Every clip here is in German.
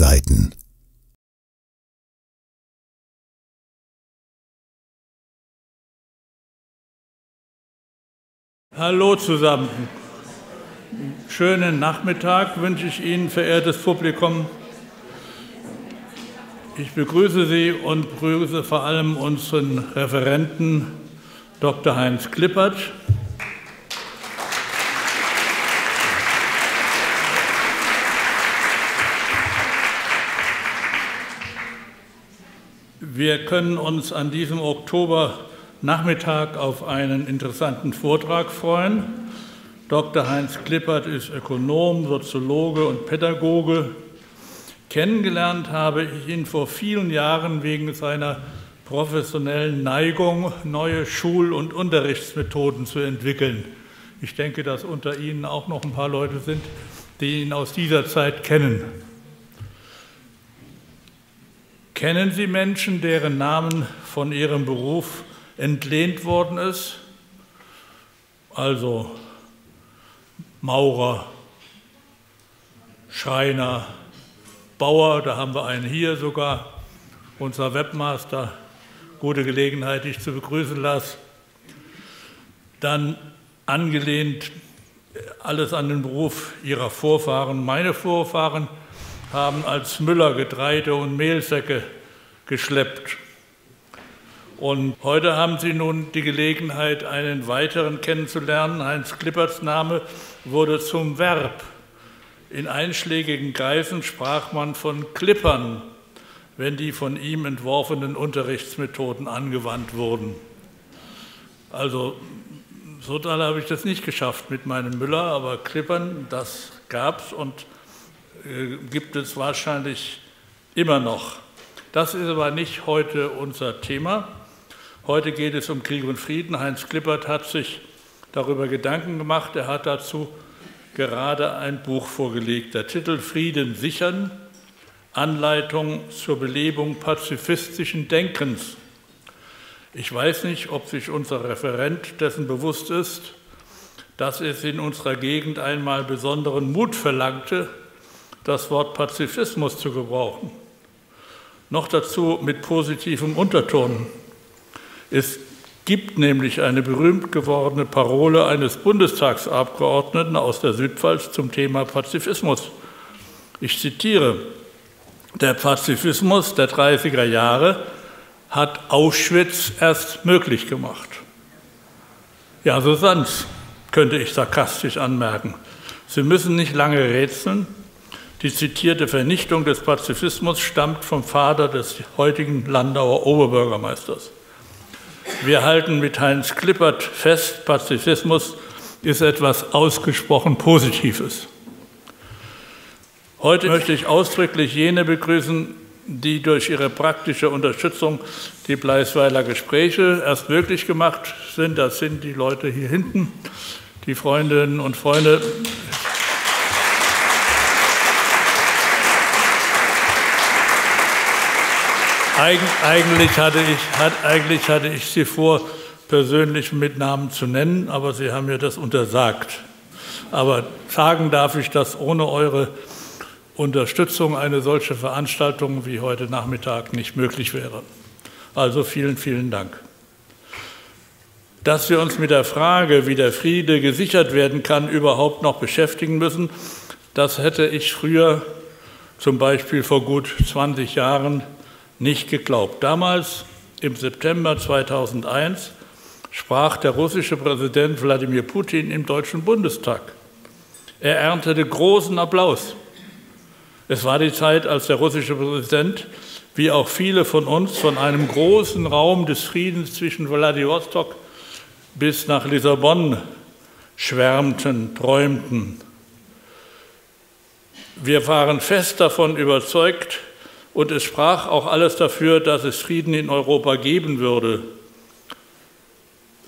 Schlagseiten. Hallo zusammen. Schönen Nachmittag wünsche ich Ihnen, verehrtes Publikum. Ich begrüße Sie und begrüße vor allem unseren Referenten Dr. Heinz Klippert. Wir können uns an diesem Oktobernachmittag auf einen interessanten Vortrag freuen. Dr. Heinz Klippert ist Ökonom, Soziologe und Pädagoge. Kennengelernt habe ich ihn vor vielen Jahren wegen seiner professionellen Neigung, neue Schul- und Unterrichtsmethoden zu entwickeln. Ich denke, dass unter Ihnen auch noch ein paar Leute sind, die ihn aus dieser Zeit kennen. Kennen Sie Menschen, deren Namen von ihrem Beruf entlehnt worden ist? Also Maurer, Schreiner, Bauer, da haben wir einen hier sogar, unser Webmaster, gute Gelegenheit, dich zu begrüßen lasse. Dann angelehnt alles an den Beruf ihrer Vorfahren. Meine Vorfahren haben als Müller Getreide und Mehlsäcke geschleppt. Und heute haben Sie nun die Gelegenheit, einen weiteren kennenzulernen. Heinz Klipperts Name wurde zum Verb. In einschlägigen Kreisen sprach man von Klippern, wenn die von ihm entworfenen Unterrichtsmethoden angewandt wurden. Also so toll habe ich das nicht geschafft mit meinem Müller, aber Klippern, das gab es und gibt es wahrscheinlich immer noch. Das ist aber nicht heute unser Thema. Heute geht es um Krieg und Frieden. Heinz Klippert hat sich darüber Gedanken gemacht. Er hat dazu gerade ein Buch vorgelegt. Der Titel Frieden sichern, Anleitung zur Belebung pazifistischen Denkens. Ich weiß nicht, ob sich unser Referent dessen bewusst ist, dass es in unserer Gegend einmal besonderen Mut verlangte, das Wort Pazifismus zu gebrauchen. Noch dazu mit positivem Unterton. Es gibt nämlich eine berühmt gewordene Parole eines Bundestagsabgeordneten aus der Südpfalz zum Thema Pazifismus. Ich zitiere, der Pazifismus der 30er Jahre hat Auschwitz erst möglich gemacht. Ja, so sanft, könnte ich sarkastisch anmerken. Sie müssen nicht lange rätseln, die zitierte Vernichtung des Pazifismus stammt vom Vater des heutigen Landauer Oberbürgermeisters. Wir halten mit Heinz Klippert fest, Pazifismus ist etwas ausgesprochen Positives. Heute möchte ich ausdrücklich jene begrüßen, die durch ihre praktische Unterstützung die Bleisweiler Gespräche erst möglich gemacht sind. Das sind die Leute hier hinten, die Freundinnen und Freunde eigentlich, hatte ich, hat, eigentlich hatte ich Sie vor, persönlich mit Namen zu nennen, aber Sie haben mir das untersagt. Aber sagen darf ich, dass ohne eure Unterstützung eine solche Veranstaltung wie heute Nachmittag nicht möglich wäre. Also vielen, vielen Dank. Dass wir uns mit der Frage, wie der Friede gesichert werden kann, überhaupt noch beschäftigen müssen, das hätte ich früher, zum Beispiel vor gut 20 Jahren, nicht geglaubt. Damals, im September 2001, sprach der russische Präsident Wladimir Putin im Deutschen Bundestag. Er erntete großen Applaus. Es war die Zeit, als der russische Präsident, wie auch viele von uns, von einem großen Raum des Friedens zwischen Wladiwostok bis nach Lissabon schwärmten, träumten. Wir waren fest davon überzeugt, und es sprach auch alles dafür, dass es Frieden in Europa geben würde.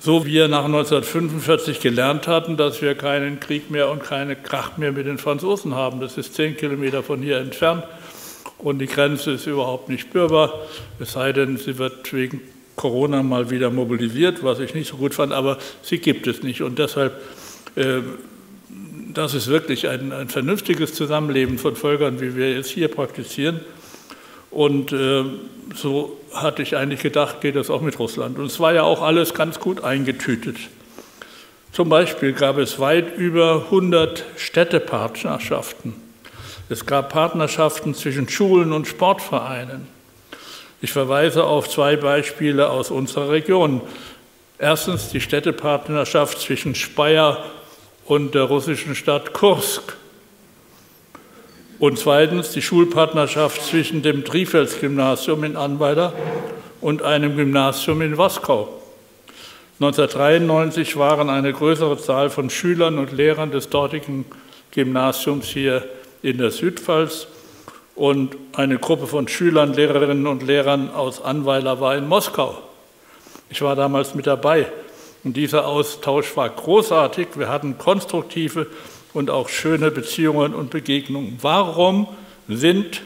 So wie wir nach 1945 gelernt hatten, dass wir keinen Krieg mehr und keine Krach mehr mit den Franzosen haben. Das ist zehn Kilometer von hier entfernt und die Grenze ist überhaupt nicht spürbar, es sei denn, sie wird wegen Corona mal wieder mobilisiert, was ich nicht so gut fand, aber sie gibt es nicht. Und deshalb äh, das ist wirklich ein, ein vernünftiges Zusammenleben von Völkern, wie wir es hier praktizieren. Und äh, so hatte ich eigentlich gedacht, geht das auch mit Russland. Und es war ja auch alles ganz gut eingetütet. Zum Beispiel gab es weit über 100 Städtepartnerschaften. Es gab Partnerschaften zwischen Schulen und Sportvereinen. Ich verweise auf zwei Beispiele aus unserer Region. Erstens die Städtepartnerschaft zwischen Speyer und der russischen Stadt Kursk. Und zweitens die Schulpartnerschaft zwischen dem Trifels-Gymnasium in Anweiler und einem Gymnasium in Moskau. 1993 waren eine größere Zahl von Schülern und Lehrern des dortigen Gymnasiums hier in der Südpfalz und eine Gruppe von Schülern, Lehrerinnen und Lehrern aus Anweiler war in Moskau. Ich war damals mit dabei und dieser Austausch war großartig. Wir hatten konstruktive und auch schöne Beziehungen und Begegnungen. Warum sind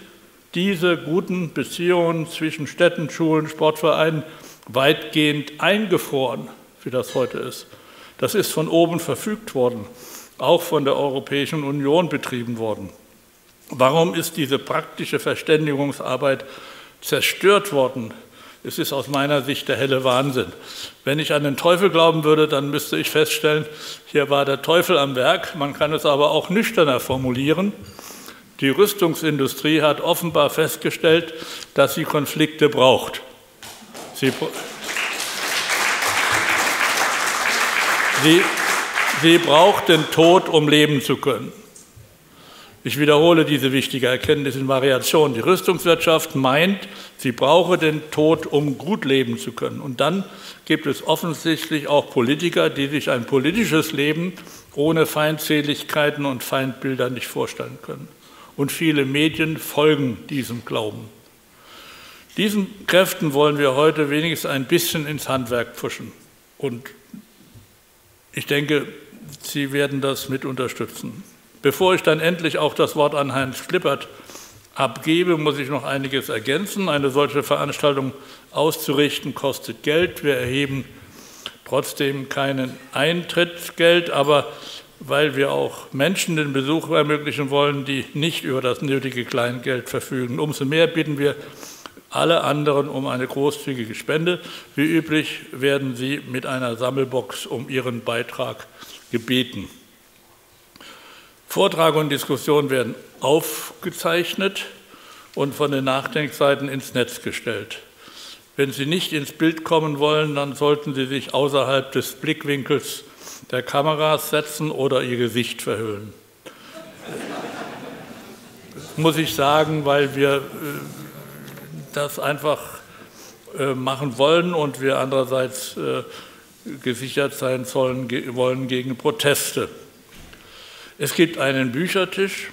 diese guten Beziehungen zwischen Städten, Schulen, Sportvereinen weitgehend eingefroren? wie das heute ist. Das ist von oben verfügt worden, auch von der Europäischen Union betrieben worden. Warum ist diese praktische Verständigungsarbeit zerstört worden? Es ist aus meiner Sicht der helle Wahnsinn. Wenn ich an den Teufel glauben würde, dann müsste ich feststellen, hier war der Teufel am Werk. Man kann es aber auch nüchterner formulieren. Die Rüstungsindustrie hat offenbar festgestellt, dass sie Konflikte braucht. Sie, Sie, sie braucht den Tod, um leben zu können. Ich wiederhole diese wichtige Erkenntnis in Variation. Die Rüstungswirtschaft meint, sie brauche den Tod, um gut leben zu können. Und dann gibt es offensichtlich auch Politiker, die sich ein politisches Leben ohne Feindseligkeiten und Feindbilder nicht vorstellen können. Und viele Medien folgen diesem Glauben. Diesen Kräften wollen wir heute wenigstens ein bisschen ins Handwerk pfuschen und ich denke, Sie werden das mit unterstützen. Bevor ich dann endlich auch das Wort an Heinz Klippert abgebe, muss ich noch einiges ergänzen. Eine solche Veranstaltung auszurichten kostet Geld. Wir erheben trotzdem keinen Eintrittsgeld, aber weil wir auch Menschen den Besuch ermöglichen wollen, die nicht über das nötige Kleingeld verfügen. Umso mehr bitten wir alle anderen um eine großzügige Spende. Wie üblich werden Sie mit einer Sammelbox um Ihren Beitrag gebeten. Vortrag und Diskussion werden aufgezeichnet und von den Nachdenkseiten ins Netz gestellt. Wenn Sie nicht ins Bild kommen wollen, dann sollten Sie sich außerhalb des Blickwinkels der Kameras setzen oder Ihr Gesicht verhüllen. Das muss ich sagen, weil wir äh, das einfach äh, machen wollen und wir andererseits äh, gesichert sein sollen, wollen gegen Proteste. Es gibt einen Büchertisch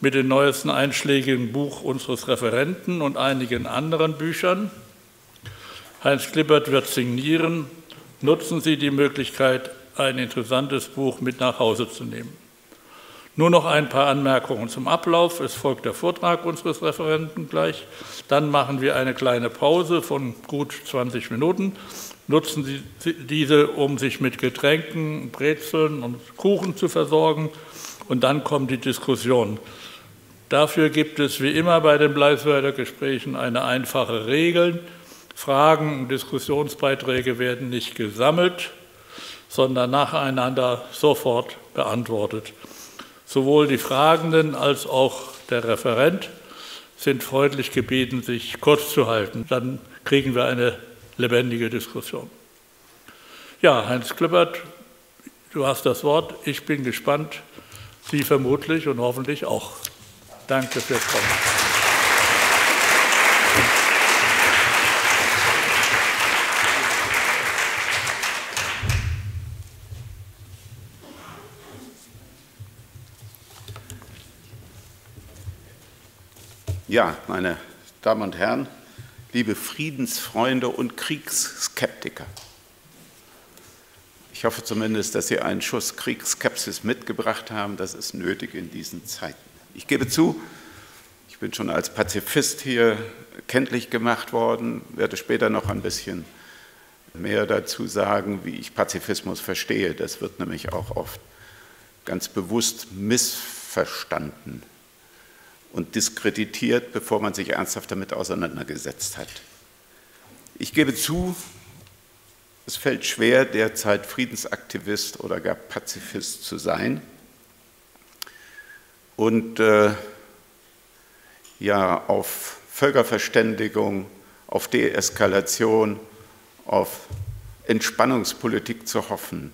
mit dem neuesten einschlägigen Buch unseres Referenten und einigen anderen Büchern. Heinz Klippert wird signieren. Nutzen Sie die Möglichkeit, ein interessantes Buch mit nach Hause zu nehmen. Nur noch ein paar Anmerkungen zum Ablauf. Es folgt der Vortrag unseres Referenten gleich. Dann machen wir eine kleine Pause von gut 20 Minuten. Nutzen Sie diese, um sich mit Getränken, Brezeln und Kuchen zu versorgen. Und dann kommt die Diskussion. Dafür gibt es wie immer bei den Bleiswerder Gesprächen eine einfache Regel. Fragen und Diskussionsbeiträge werden nicht gesammelt, sondern nacheinander sofort beantwortet. Sowohl die Fragenden als auch der Referent sind freundlich gebeten, sich kurz zu halten. Dann kriegen wir eine lebendige Diskussion. Ja, Heinz Klippert, du hast das Wort. Ich bin gespannt. Sie vermutlich und hoffentlich auch. Danke fürs Kommen. Ja, meine Damen und Herren, liebe Friedensfreunde und Kriegsskeptiker. Ich hoffe zumindest, dass Sie einen Schuss Kriegsskepsis mitgebracht haben. Das ist nötig in diesen Zeiten. Ich gebe zu, ich bin schon als Pazifist hier kenntlich gemacht worden, werde später noch ein bisschen mehr dazu sagen, wie ich Pazifismus verstehe. Das wird nämlich auch oft ganz bewusst missverstanden und diskreditiert, bevor man sich ernsthaft damit auseinandergesetzt hat. Ich gebe zu, es fällt schwer, derzeit Friedensaktivist oder gar Pazifist zu sein. Und äh, ja, auf Völkerverständigung, auf Deeskalation, auf Entspannungspolitik zu hoffen,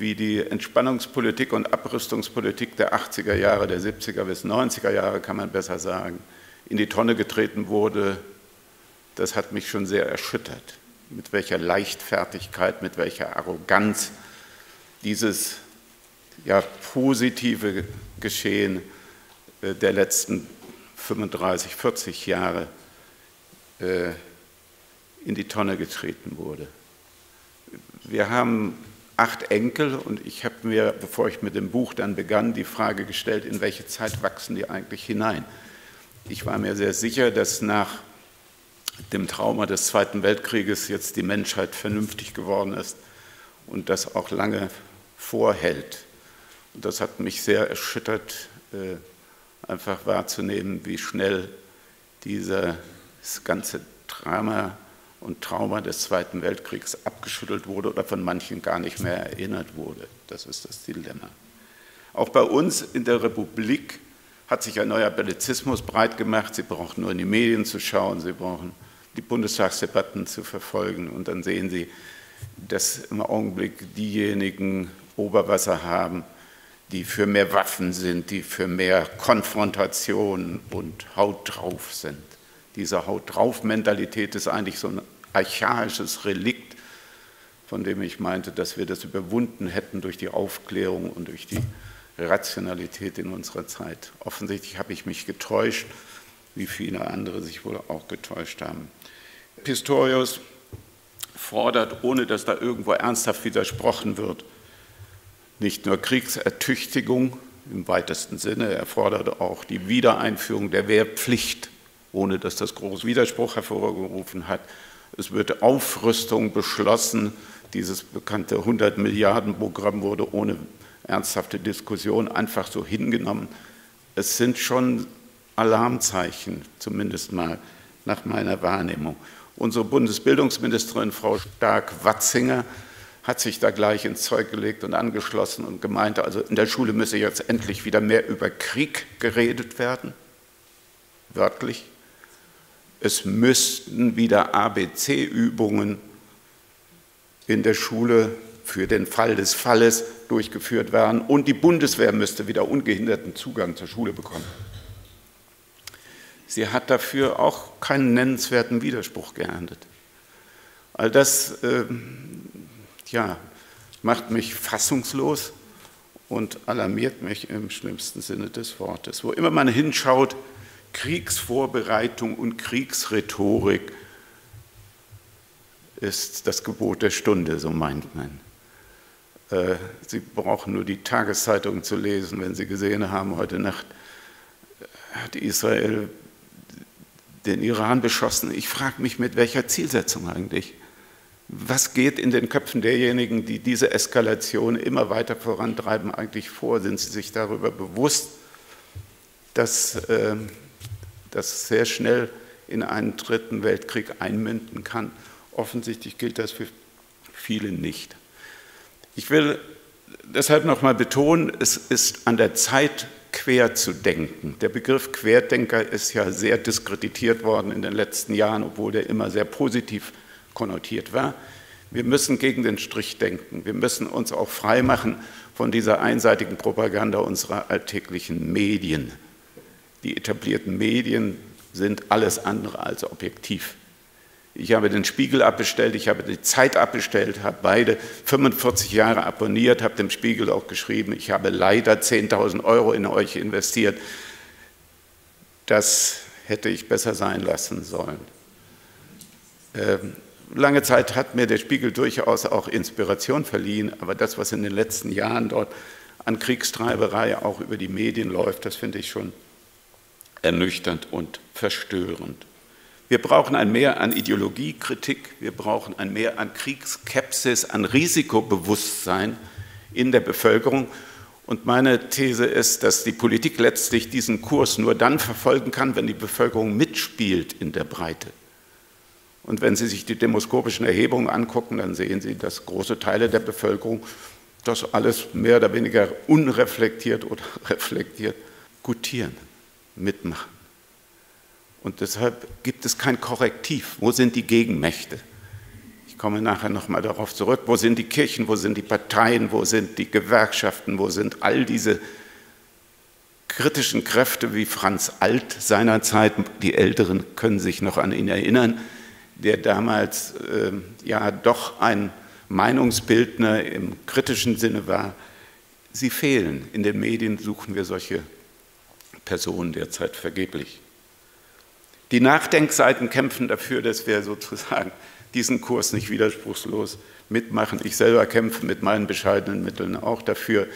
wie die Entspannungspolitik und Abrüstungspolitik der 80er Jahre, der 70er bis 90er Jahre, kann man besser sagen, in die Tonne getreten wurde, das hat mich schon sehr erschüttert, mit welcher Leichtfertigkeit, mit welcher Arroganz dieses ja, positive Geschehen äh, der letzten 35, 40 Jahre äh, in die Tonne getreten wurde. Wir haben acht Enkel und ich habe mir, bevor ich mit dem Buch dann begann, die Frage gestellt, in welche Zeit wachsen die eigentlich hinein? Ich war mir sehr sicher, dass nach dem Trauma des Zweiten Weltkrieges jetzt die Menschheit vernünftig geworden ist und das auch lange vorhält. Und das hat mich sehr erschüttert, äh, einfach wahrzunehmen, wie schnell dieses ganze Drama und Trauma des Zweiten Weltkriegs abgeschüttelt wurde oder von manchen gar nicht mehr erinnert wurde. Das ist das Dilemma. Auch bei uns in der Republik hat sich ein neuer Bellizismus breit gemacht. Sie brauchen nur in die Medien zu schauen, Sie brauchen die Bundestagsdebatten zu verfolgen und dann sehen Sie, dass im Augenblick diejenigen Oberwasser haben, die für mehr Waffen sind, die für mehr Konfrontation und Haut drauf sind. Diese Haut drauf Mentalität ist eigentlich so ein archaisches Relikt, von dem ich meinte, dass wir das überwunden hätten durch die Aufklärung und durch die Rationalität in unserer Zeit. Offensichtlich habe ich mich getäuscht, wie viele andere sich wohl auch getäuscht haben. Pistorius fordert, ohne dass da irgendwo ernsthaft widersprochen wird, nicht nur Kriegsertüchtigung im weitesten Sinne, er fordert auch die Wiedereinführung der Wehrpflicht, ohne dass das großen Widerspruch hervorgerufen hat. Es wird Aufrüstung beschlossen. Dieses bekannte 100 Milliarden Programm wurde ohne ernsthafte Diskussion einfach so hingenommen. Es sind schon Alarmzeichen, zumindest mal nach meiner Wahrnehmung. Unsere Bundesbildungsministerin, Frau Stark-Watzinger, hat sich da gleich ins Zeug gelegt und angeschlossen und gemeint, also in der Schule müsse jetzt endlich wieder mehr über Krieg geredet werden, wörtlich. Es müssten wieder ABC-Übungen in der Schule für den Fall des Falles durchgeführt werden und die Bundeswehr müsste wieder ungehinderten Zugang zur Schule bekommen. Sie hat dafür auch keinen nennenswerten Widerspruch geerntet. All das äh, ja, macht mich fassungslos und alarmiert mich im schlimmsten Sinne des Wortes. Wo immer man hinschaut, Kriegsvorbereitung und Kriegsrhetorik ist das Gebot der Stunde, so meint man. Äh, Sie brauchen nur die Tageszeitung zu lesen, wenn Sie gesehen haben, heute Nacht hat Israel den Iran beschossen. Ich frage mich, mit welcher Zielsetzung eigentlich? Was geht in den Köpfen derjenigen, die diese Eskalation immer weiter vorantreiben, eigentlich vor? Sind sie sich darüber bewusst, dass äh, das sehr schnell in einen dritten Weltkrieg einmünden kann? Offensichtlich gilt das für viele nicht. Ich will deshalb noch mal betonen, es ist an der Zeit, quer zu denken. Der Begriff Querdenker ist ja sehr diskreditiert worden in den letzten Jahren, obwohl der immer sehr positiv konnotiert war. Wir müssen gegen den Strich denken. Wir müssen uns auch frei machen von dieser einseitigen Propaganda unserer alltäglichen Medien. Die etablierten Medien sind alles andere als objektiv. Ich habe den Spiegel abbestellt, ich habe die Zeit abbestellt, habe beide 45 Jahre abonniert, habe dem Spiegel auch geschrieben, ich habe leider 10.000 Euro in euch investiert. Das hätte ich besser sein lassen sollen. Ähm, lange Zeit hat mir der Spiegel durchaus auch Inspiration verliehen, aber das, was in den letzten Jahren dort an Kriegstreiberei auch über die Medien läuft, das finde ich schon ernüchternd und verstörend. Wir brauchen ein Mehr an Ideologiekritik, wir brauchen ein Mehr an Kriegskepsis, an Risikobewusstsein in der Bevölkerung. Und meine These ist, dass die Politik letztlich diesen Kurs nur dann verfolgen kann, wenn die Bevölkerung mitspielt in der Breite. Und wenn Sie sich die demoskopischen Erhebungen angucken, dann sehen Sie, dass große Teile der Bevölkerung das alles mehr oder weniger unreflektiert oder reflektiert gutieren, mitmachen. Und deshalb gibt es kein Korrektiv. Wo sind die Gegenmächte? Ich komme nachher nochmal darauf zurück. Wo sind die Kirchen? Wo sind die Parteien? Wo sind die Gewerkschaften? Wo sind all diese kritischen Kräfte wie Franz Alt seinerzeit? Die Älteren können sich noch an ihn erinnern, der damals äh, ja doch ein Meinungsbildner im kritischen Sinne war. Sie fehlen. In den Medien suchen wir solche Personen derzeit vergeblich. Die Nachdenkseiten kämpfen dafür, dass wir sozusagen diesen Kurs nicht widerspruchslos mitmachen. Ich selber kämpfe mit meinen bescheidenen Mitteln auch dafür,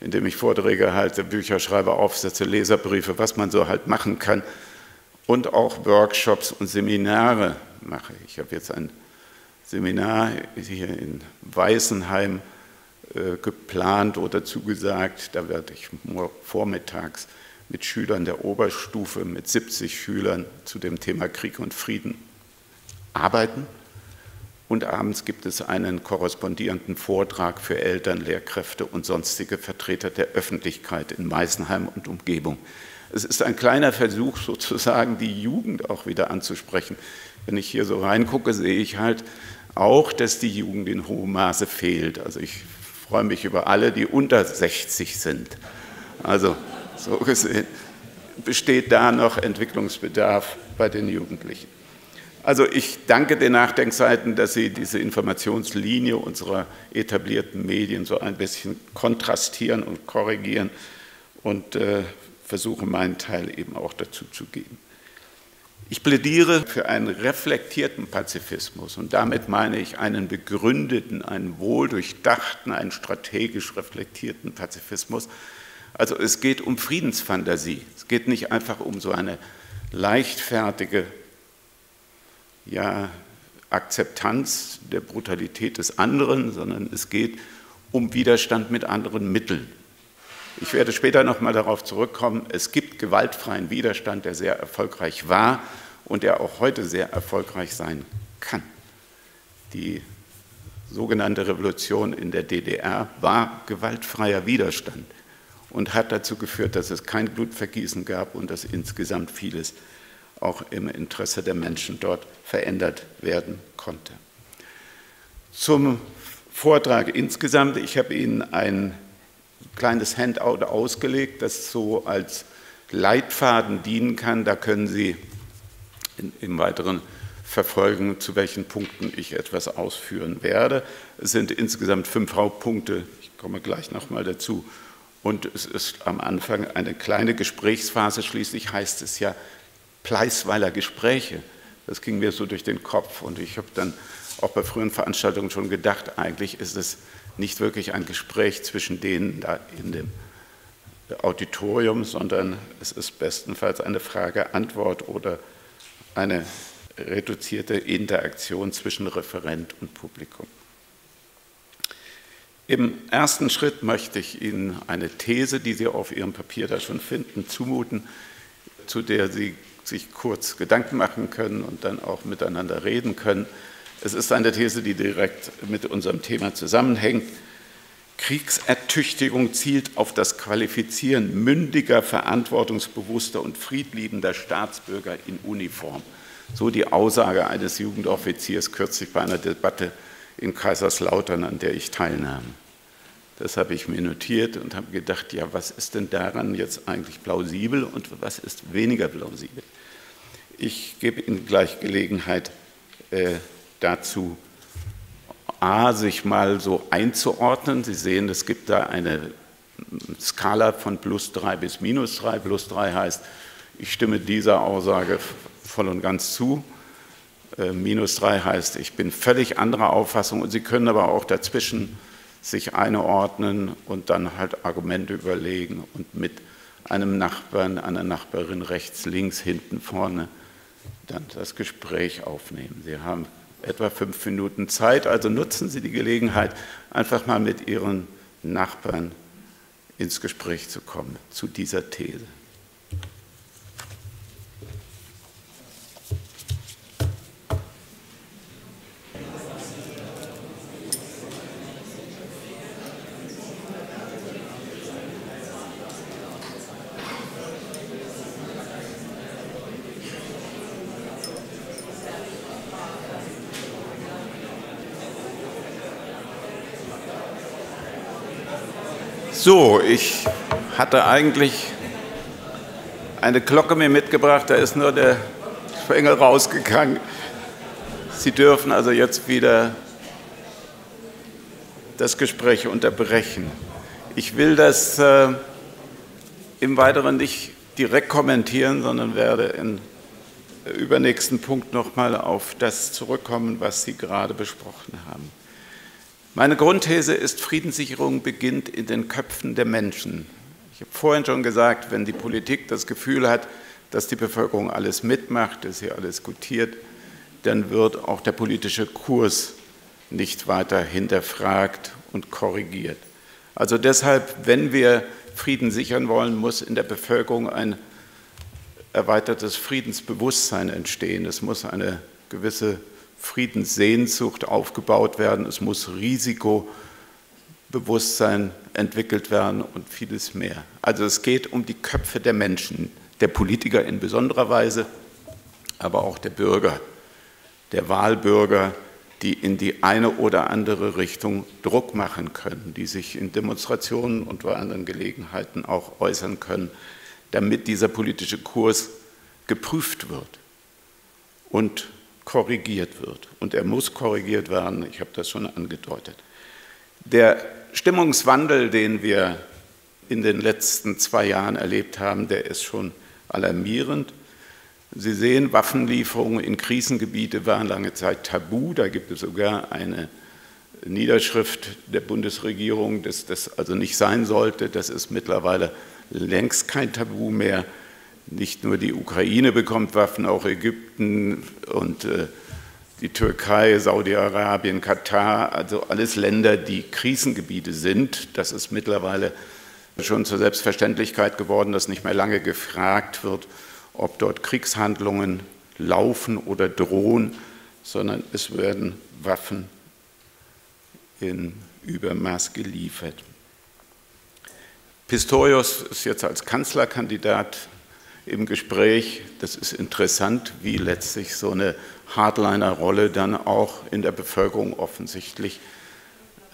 indem ich Vorträge halte, Bücher schreibe, Aufsätze, Leserbriefe, was man so halt machen kann und auch Workshops und Seminare mache. Ich habe jetzt ein Seminar hier in Weißenheim äh, geplant oder zugesagt. Da werde ich vormittags mit Schülern der Oberstufe, mit 70 Schülern zu dem Thema Krieg und Frieden arbeiten. Und abends gibt es einen korrespondierenden Vortrag für Eltern, Lehrkräfte und sonstige Vertreter der Öffentlichkeit in Meißenheim und Umgebung. Es ist ein kleiner Versuch, sozusagen die Jugend auch wieder anzusprechen. Wenn ich hier so reingucke, sehe ich halt auch, dass die Jugend in hohem Maße fehlt. Also ich freue mich über alle, die unter 60 sind. Also so gesehen besteht da noch Entwicklungsbedarf bei den Jugendlichen. Also ich danke den Nachdenkseiten, dass Sie diese Informationslinie unserer etablierten Medien so ein bisschen kontrastieren und korrigieren und äh, versuche meinen Teil eben auch dazu zu geben. Ich plädiere für einen reflektierten Pazifismus und damit meine ich einen begründeten, einen wohldurchdachten, einen strategisch reflektierten Pazifismus, also es geht um Friedensfantasie. Es geht nicht einfach um so eine leichtfertige ja, Akzeptanz der Brutalität des anderen, sondern es geht um Widerstand mit anderen Mitteln. Ich werde später noch mal darauf zurückkommen. Es gibt gewaltfreien Widerstand, der sehr erfolgreich war und der auch heute sehr erfolgreich sein kann. Die sogenannte Revolution in der DDR war gewaltfreier Widerstand und hat dazu geführt, dass es kein Blutvergießen gab und dass insgesamt vieles auch im Interesse der Menschen dort verändert werden konnte. Zum Vortrag insgesamt, ich habe Ihnen ein kleines Handout ausgelegt, das so als Leitfaden dienen kann. Da können Sie im Weiteren verfolgen, zu welchen Punkten ich etwas ausführen werde. Es sind insgesamt fünf Hauptpunkte, ich komme gleich nochmal dazu, und es ist am Anfang eine kleine Gesprächsphase, schließlich heißt es ja Pleisweiler Gespräche. Das ging mir so durch den Kopf und ich habe dann auch bei früheren Veranstaltungen schon gedacht, eigentlich ist es nicht wirklich ein Gespräch zwischen denen da in dem Auditorium, sondern es ist bestenfalls eine Frage-Antwort oder eine reduzierte Interaktion zwischen Referent und Publikum. Im ersten Schritt möchte ich Ihnen eine These, die Sie auf Ihrem Papier da schon finden, zumuten, zu der Sie sich kurz Gedanken machen können und dann auch miteinander reden können. Es ist eine These, die direkt mit unserem Thema zusammenhängt. Kriegsertüchtigung zielt auf das Qualifizieren mündiger, verantwortungsbewusster und friedliebender Staatsbürger in Uniform. So die Aussage eines Jugendoffiziers kürzlich bei einer Debatte in Kaiserslautern, an der ich teilnahm. Das habe ich mir notiert und habe gedacht, ja, was ist denn daran jetzt eigentlich plausibel und was ist weniger plausibel? Ich gebe Ihnen gleich Gelegenheit äh, dazu, A, sich mal so einzuordnen. Sie sehen, es gibt da eine Skala von plus 3 bis minus 3. Plus 3 heißt, ich stimme dieser Aussage voll und ganz zu. Äh, minus 3 heißt, ich bin völlig anderer Auffassung und Sie können aber auch dazwischen sich einordnen und dann halt Argumente überlegen und mit einem Nachbarn, einer Nachbarin rechts, links, hinten, vorne dann das Gespräch aufnehmen. Sie haben etwa fünf Minuten Zeit, also nutzen Sie die Gelegenheit, einfach mal mit Ihren Nachbarn ins Gespräch zu kommen zu dieser These. So, ich hatte eigentlich eine Glocke mir mitgebracht, da ist nur der Schwengel rausgegangen. Sie dürfen also jetzt wieder das Gespräch unterbrechen. Ich will das äh, im Weiteren nicht direkt kommentieren, sondern werde im übernächsten Punkt nochmal auf das zurückkommen, was Sie gerade besprochen haben. Meine Grundthese ist, Friedenssicherung beginnt in den Köpfen der Menschen. Ich habe vorhin schon gesagt, wenn die Politik das Gefühl hat, dass die Bevölkerung alles mitmacht, dass sie alles gutiert, dann wird auch der politische Kurs nicht weiter hinterfragt und korrigiert. Also deshalb, wenn wir Frieden sichern wollen, muss in der Bevölkerung ein erweitertes Friedensbewusstsein entstehen. Es muss eine gewisse Friedenssehnsucht aufgebaut werden, es muss Risikobewusstsein entwickelt werden und vieles mehr. Also es geht um die Köpfe der Menschen, der Politiker in besonderer Weise, aber auch der Bürger, der Wahlbürger, die in die eine oder andere Richtung Druck machen können, die sich in Demonstrationen und bei anderen Gelegenheiten auch äußern können, damit dieser politische Kurs geprüft wird und korrigiert wird. Und er muss korrigiert werden, ich habe das schon angedeutet. Der Stimmungswandel, den wir in den letzten zwei Jahren erlebt haben, der ist schon alarmierend. Sie sehen, Waffenlieferungen in Krisengebiete waren lange Zeit tabu. Da gibt es sogar eine Niederschrift der Bundesregierung, dass das also nicht sein sollte. Das ist mittlerweile längst kein Tabu mehr. Nicht nur die Ukraine bekommt Waffen, auch Ägypten und äh, die Türkei, Saudi-Arabien, Katar, also alles Länder, die Krisengebiete sind. Das ist mittlerweile schon zur Selbstverständlichkeit geworden, dass nicht mehr lange gefragt wird, ob dort Kriegshandlungen laufen oder drohen, sondern es werden Waffen in Übermaß geliefert. Pistorius ist jetzt als Kanzlerkandidat im Gespräch. Das ist interessant, wie letztlich so eine Hardliner-Rolle dann auch in der Bevölkerung offensichtlich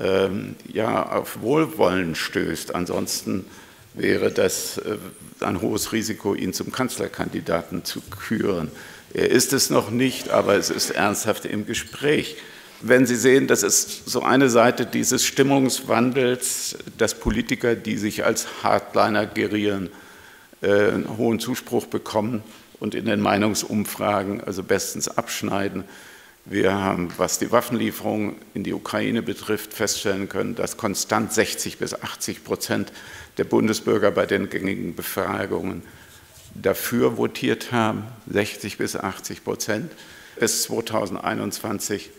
ähm, ja, auf Wohlwollen stößt. Ansonsten wäre das äh, ein hohes Risiko, ihn zum Kanzlerkandidaten zu küren. Er ist es noch nicht, aber es ist ernsthaft im Gespräch. Wenn Sie sehen, das ist so eine Seite dieses Stimmungswandels, dass Politiker, die sich als Hardliner gerieren, einen hohen Zuspruch bekommen und in den Meinungsumfragen also bestens abschneiden. Wir haben, was die Waffenlieferung in die Ukraine betrifft, feststellen können, dass konstant 60 bis 80 Prozent der Bundesbürger bei den gängigen Befragungen dafür votiert haben, 60 bis 80 Prozent. Bis 2021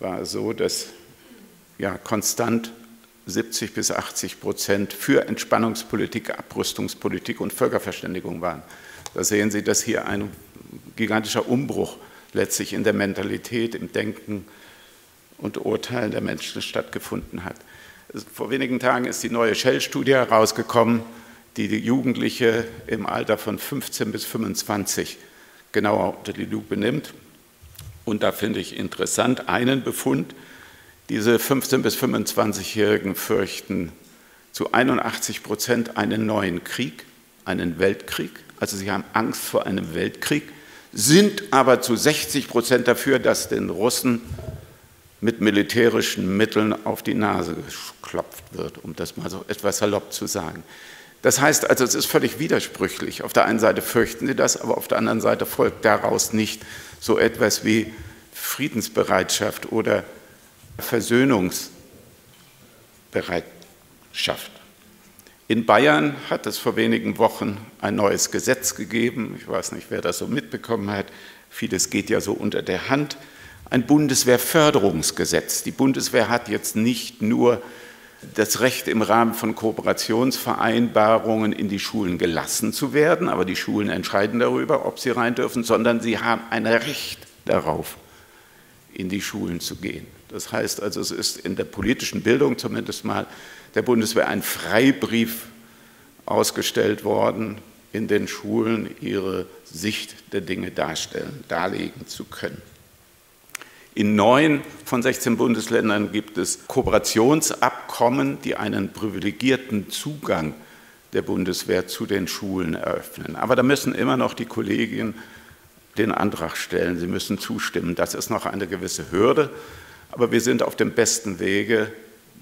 war es so, dass ja, konstant 70 bis 80 Prozent für Entspannungspolitik, Abrüstungspolitik und Völkerverständigung waren. Da sehen Sie, dass hier ein gigantischer Umbruch letztlich in der Mentalität, im Denken und Urteilen der Menschen stattgefunden hat. Vor wenigen Tagen ist die neue Shell-Studie herausgekommen, die die Jugendliche im Alter von 15 bis 25 genauer unter die Lupe nimmt. Und da finde ich interessant einen Befund, diese 15- bis 25-Jährigen fürchten zu 81 Prozent einen neuen Krieg, einen Weltkrieg. Also sie haben Angst vor einem Weltkrieg, sind aber zu 60 Prozent dafür, dass den Russen mit militärischen Mitteln auf die Nase geklopft wird, um das mal so etwas salopp zu sagen. Das heißt also, es ist völlig widersprüchlich. Auf der einen Seite fürchten sie das, aber auf der anderen Seite folgt daraus nicht so etwas wie Friedensbereitschaft oder Versöhnungsbereitschaft. In Bayern hat es vor wenigen Wochen ein neues Gesetz gegeben. Ich weiß nicht, wer das so mitbekommen hat. Vieles geht ja so unter der Hand. Ein Bundeswehrförderungsgesetz. Die Bundeswehr hat jetzt nicht nur das Recht im Rahmen von Kooperationsvereinbarungen in die Schulen gelassen zu werden, aber die Schulen entscheiden darüber, ob sie rein dürfen, sondern sie haben ein Recht darauf, in die Schulen zu gehen. Das heißt also, es ist in der politischen Bildung zumindest mal der Bundeswehr ein Freibrief ausgestellt worden, in den Schulen ihre Sicht der Dinge darstellen, darlegen zu können. In neun von 16 Bundesländern gibt es Kooperationsabkommen, die einen privilegierten Zugang der Bundeswehr zu den Schulen eröffnen. Aber da müssen immer noch die Kollegien den Antrag stellen, sie müssen zustimmen. Das ist noch eine gewisse Hürde, aber wir sind auf dem besten Wege,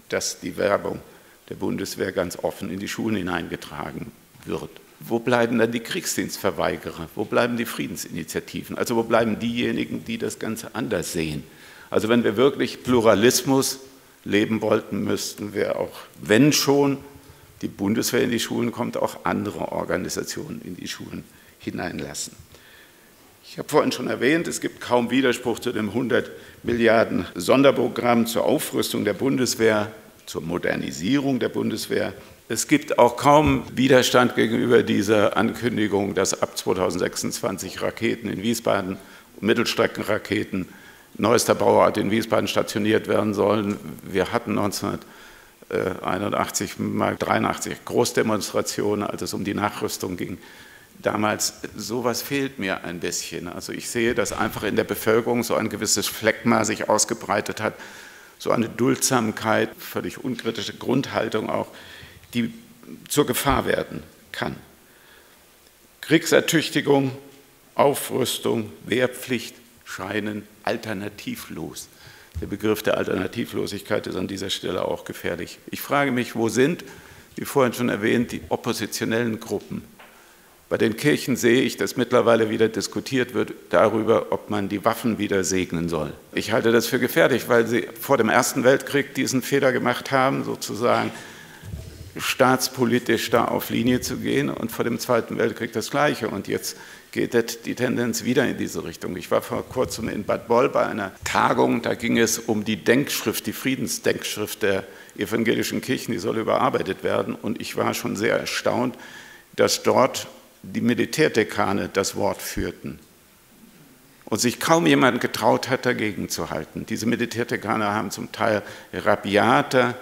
dass die Werbung der Bundeswehr ganz offen in die Schulen hineingetragen wird. Wo bleiben dann die Kriegsdienstverweigerer? Wo bleiben die Friedensinitiativen? Also wo bleiben diejenigen, die das Ganze anders sehen? Also wenn wir wirklich Pluralismus leben wollten, müssten wir auch, wenn schon die Bundeswehr in die Schulen kommt, auch andere Organisationen in die Schulen hineinlassen. Ich habe vorhin schon erwähnt, es gibt kaum Widerspruch zu dem 100 Milliarden Sonderprogramm zur Aufrüstung der Bundeswehr, zur Modernisierung der Bundeswehr. Es gibt auch kaum Widerstand gegenüber dieser Ankündigung, dass ab 2026 Raketen in Wiesbaden, Mittelstreckenraketen neuester Bauart in Wiesbaden stationiert werden sollen. Wir hatten 1981 mal 83 Großdemonstrationen, als es um die Nachrüstung ging. Damals, sowas fehlt mir ein bisschen. Also ich sehe, dass einfach in der Bevölkerung so ein gewisses Phlegma sich ausgebreitet hat, so eine Duldsamkeit, völlig unkritische Grundhaltung auch, die zur Gefahr werden kann. Kriegsertüchtigung, Aufrüstung, Wehrpflicht scheinen alternativlos. Der Begriff der Alternativlosigkeit ist an dieser Stelle auch gefährlich. Ich frage mich, wo sind, wie vorhin schon erwähnt, die oppositionellen Gruppen? Bei den Kirchen sehe ich, dass mittlerweile wieder diskutiert wird darüber, ob man die Waffen wieder segnen soll. Ich halte das für gefährlich, weil sie vor dem Ersten Weltkrieg diesen Fehler gemacht haben, sozusagen staatspolitisch da auf Linie zu gehen und vor dem Zweiten Weltkrieg das Gleiche. Und jetzt geht die Tendenz wieder in diese Richtung. Ich war vor kurzem in Bad Boll bei einer Tagung, da ging es um die Denkschrift, die Friedensdenkschrift der evangelischen Kirchen, die soll überarbeitet werden. Und ich war schon sehr erstaunt, dass dort die Militärdekane das Wort führten und sich kaum jemand getraut hat, dagegen zu halten. Diese Militärdekane haben zum Teil rabiater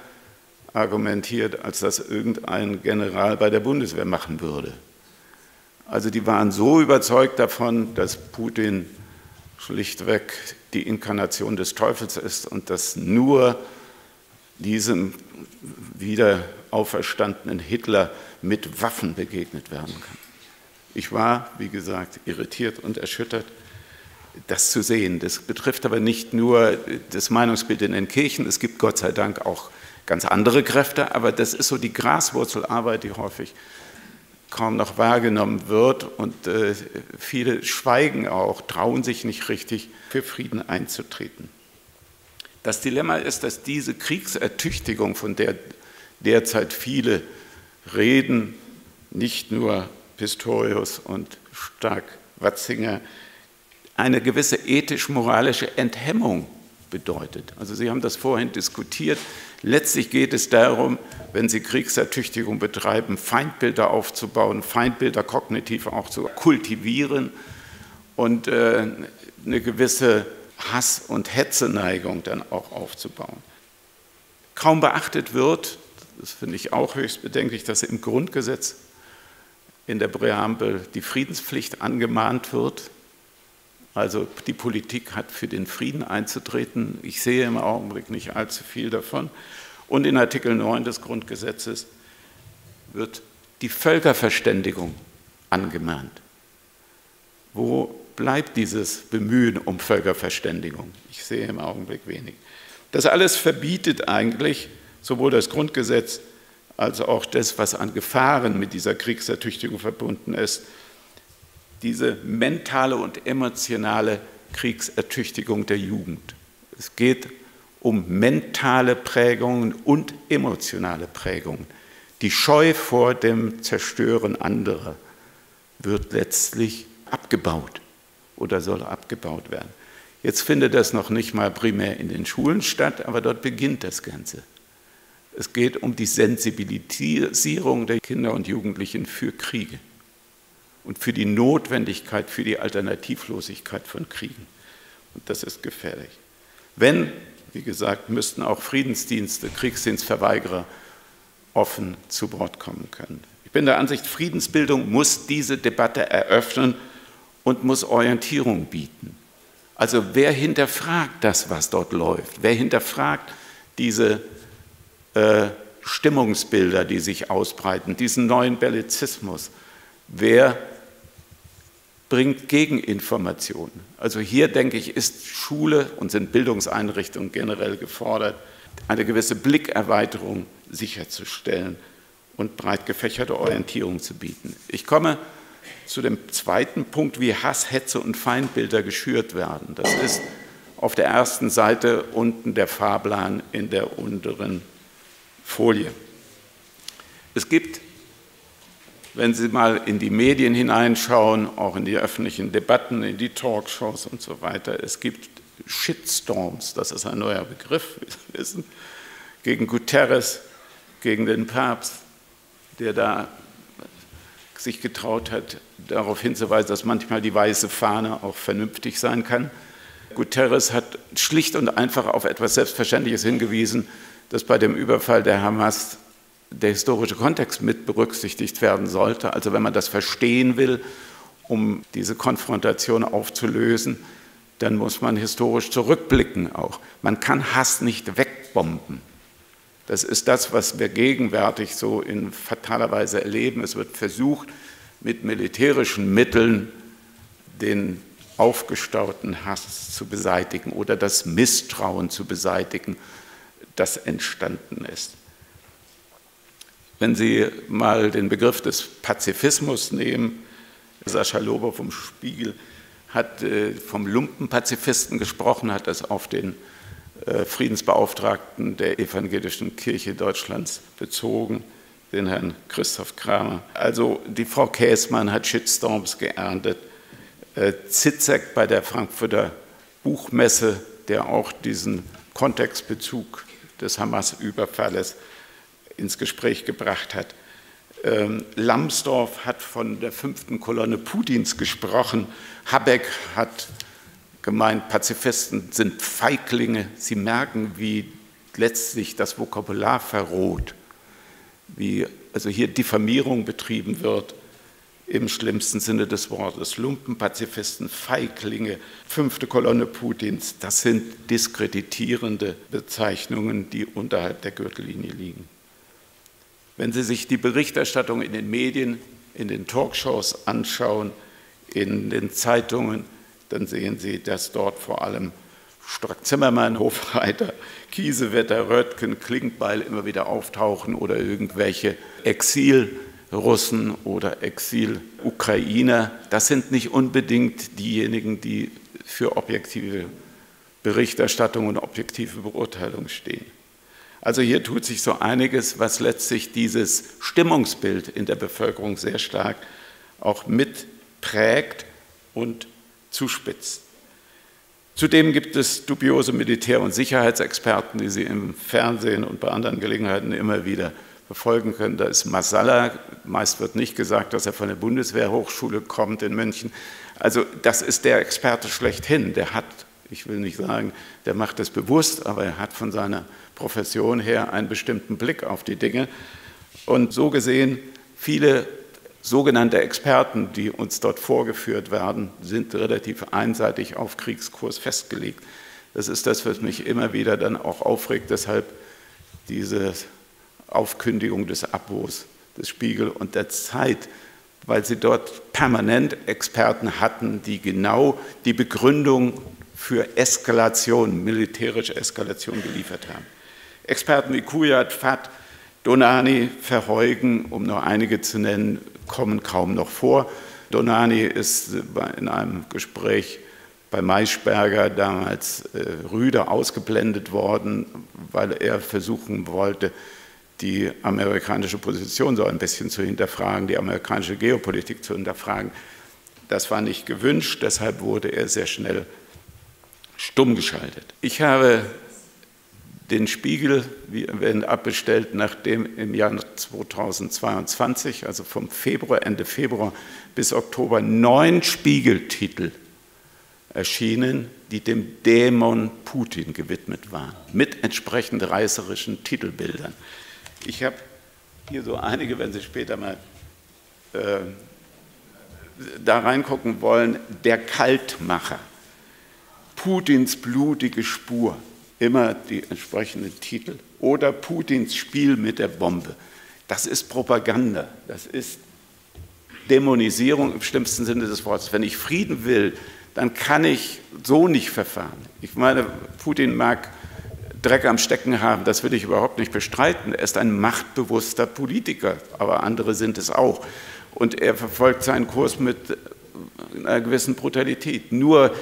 argumentiert, als das irgendein General bei der Bundeswehr machen würde. Also die waren so überzeugt davon, dass Putin schlichtweg die Inkarnation des Teufels ist und dass nur diesem wieder auferstandenen Hitler mit Waffen begegnet werden kann. Ich war, wie gesagt, irritiert und erschüttert, das zu sehen. Das betrifft aber nicht nur das Meinungsbild in den Kirchen, es gibt Gott sei Dank auch ganz andere Kräfte, aber das ist so die Graswurzelarbeit, die häufig kaum noch wahrgenommen wird und äh, viele schweigen auch, trauen sich nicht richtig für Frieden einzutreten. Das Dilemma ist, dass diese Kriegsertüchtigung, von der derzeit viele reden, nicht nur Pistorius und Stark-Watzinger, eine gewisse ethisch-moralische Enthemmung bedeutet. Also Sie haben das vorhin diskutiert. Letztlich geht es darum, wenn Sie Kriegsertüchtigung betreiben, Feindbilder aufzubauen, Feindbilder kognitiv auch zu kultivieren und äh, eine gewisse Hass- und Hetzeneigung dann auch aufzubauen. Kaum beachtet wird, das finde ich auch höchst bedenklich, dass im Grundgesetz in der Präambel die Friedenspflicht angemahnt wird. Also die Politik hat für den Frieden einzutreten. Ich sehe im Augenblick nicht allzu viel davon. Und in Artikel 9 des Grundgesetzes wird die Völkerverständigung angemahnt. Wo bleibt dieses Bemühen um Völkerverständigung? Ich sehe im Augenblick wenig. Das alles verbietet eigentlich sowohl das Grundgesetz als auch das, was an Gefahren mit dieser Kriegsertüchtigung verbunden ist, diese mentale und emotionale Kriegsertüchtigung der Jugend. Es geht um mentale Prägungen und emotionale Prägungen. Die Scheu vor dem Zerstören anderer wird letztlich abgebaut oder soll abgebaut werden. Jetzt findet das noch nicht mal primär in den Schulen statt, aber dort beginnt das Ganze. Es geht um die Sensibilisierung der Kinder und Jugendlichen für Kriege und für die Notwendigkeit, für die Alternativlosigkeit von Kriegen. Und das ist gefährlich. Wenn, wie gesagt, müssten auch Friedensdienste, Kriegsdienstverweigerer offen zu Wort kommen können. Ich bin der Ansicht, Friedensbildung muss diese Debatte eröffnen und muss Orientierung bieten. Also wer hinterfragt das, was dort läuft? Wer hinterfragt diese äh, Stimmungsbilder, die sich ausbreiten, diesen neuen Bellizismus? Wer bringt Gegeninformationen? Also hier, denke ich, ist Schule und sind Bildungseinrichtungen generell gefordert, eine gewisse Blickerweiterung sicherzustellen und breit gefächerte Orientierung zu bieten. Ich komme zu dem zweiten Punkt, wie Hass, Hetze und Feindbilder geschürt werden. Das ist auf der ersten Seite unten der Fahrplan in der unteren Folie. Es gibt, wenn Sie mal in die Medien hineinschauen, auch in die öffentlichen Debatten, in die Talkshows und so weiter, es gibt Shitstorms, das ist ein neuer Begriff, wie Sie wissen, gegen Guterres, gegen den Papst, der da sich getraut hat, darauf hinzuweisen, dass manchmal die weiße Fahne auch vernünftig sein kann. Guterres hat schlicht und einfach auf etwas Selbstverständliches hingewiesen, dass bei dem Überfall der Hamas der historische Kontext mit berücksichtigt werden sollte. Also wenn man das verstehen will, um diese Konfrontation aufzulösen, dann muss man historisch zurückblicken auch. Man kann Hass nicht wegbomben. Das ist das, was wir gegenwärtig so in fataler Weise erleben. Es wird versucht, mit militärischen Mitteln den aufgestauten Hass zu beseitigen oder das Misstrauen zu beseitigen, das entstanden ist. Wenn Sie mal den Begriff des Pazifismus nehmen, Sascha Lober vom Spiegel hat äh, vom Lumpenpazifisten gesprochen, hat das auf den äh, Friedensbeauftragten der Evangelischen Kirche Deutschlands bezogen, den Herrn Christoph Kramer. Also die Frau Käßmann hat Shitstorms geerntet. Äh, Zitzek bei der Frankfurter Buchmesse, der auch diesen Kontextbezug des Hamas-Überfalles ins Gespräch gebracht hat. Ähm, Lambsdorff hat von der fünften Kolonne Putins gesprochen. Habeck hat gemeint, Pazifisten sind Feiglinge. Sie merken, wie letztlich das Vokabular verroht, wie also hier Diffamierung betrieben wird im schlimmsten Sinne des Wortes. Lumpenpazifisten, Feiglinge, fünfte Kolonne Putins, das sind diskreditierende Bezeichnungen, die unterhalb der Gürtellinie liegen. Wenn Sie sich die Berichterstattung in den Medien, in den Talkshows anschauen, in den Zeitungen, dann sehen Sie, dass dort vor allem Strack-Zimmermann, Hofreiter, Kiesewetter, Röttgen, Klinkbeil immer wieder auftauchen oder irgendwelche Exil-Russen oder Exil-Ukrainer. Das sind nicht unbedingt diejenigen, die für objektive Berichterstattung und objektive Beurteilung stehen. Also hier tut sich so einiges, was letztlich dieses Stimmungsbild in der Bevölkerung sehr stark auch mitprägt und zuspitzt. Zudem gibt es dubiose Militär- und Sicherheitsexperten, die Sie im Fernsehen und bei anderen Gelegenheiten immer wieder verfolgen können. Da ist Masala, meist wird nicht gesagt, dass er von der Bundeswehrhochschule kommt in München. Also das ist der Experte schlechthin. Der hat, ich will nicht sagen, der macht es bewusst, aber er hat von seiner Profession her einen bestimmten Blick auf die Dinge. Und so gesehen, viele sogenannte Experten, die uns dort vorgeführt werden, sind relativ einseitig auf Kriegskurs festgelegt. Das ist das, was mich immer wieder dann auch aufregt, deshalb diese Aufkündigung des Abos des Spiegel und der Zeit, weil sie dort permanent Experten hatten, die genau die Begründung für Eskalation, militärische Eskalation geliefert haben. Experten wie Kujat, Fat, Donani, Verheugen, um nur einige zu nennen, kommen kaum noch vor. Donani ist in einem Gespräch bei Maischberger damals äh, rüde ausgeblendet worden, weil er versuchen wollte, die amerikanische Position so ein bisschen zu hinterfragen, die amerikanische Geopolitik zu hinterfragen. Das war nicht gewünscht, deshalb wurde er sehr schnell stumm geschaltet. Ich habe den Spiegel, abbestellt, nachdem im Jahr 2022, also vom Februar, Ende Februar bis Oktober, neun Spiegeltitel erschienen, die dem Dämon Putin gewidmet waren, mit entsprechend reißerischen Titelbildern. Ich habe hier so einige, wenn Sie später mal äh, da reingucken wollen, der Kaltmacher, Putins blutige Spur, immer die entsprechenden Titel, oder Putins Spiel mit der Bombe. Das ist Propaganda, das ist Dämonisierung im schlimmsten Sinne des Wortes. Wenn ich Frieden will, dann kann ich so nicht verfahren. Ich meine, Putin mag Dreck am Stecken haben, das will ich überhaupt nicht bestreiten. Er ist ein machtbewusster Politiker, aber andere sind es auch. Und er verfolgt seinen Kurs mit einer gewissen Brutalität. Nur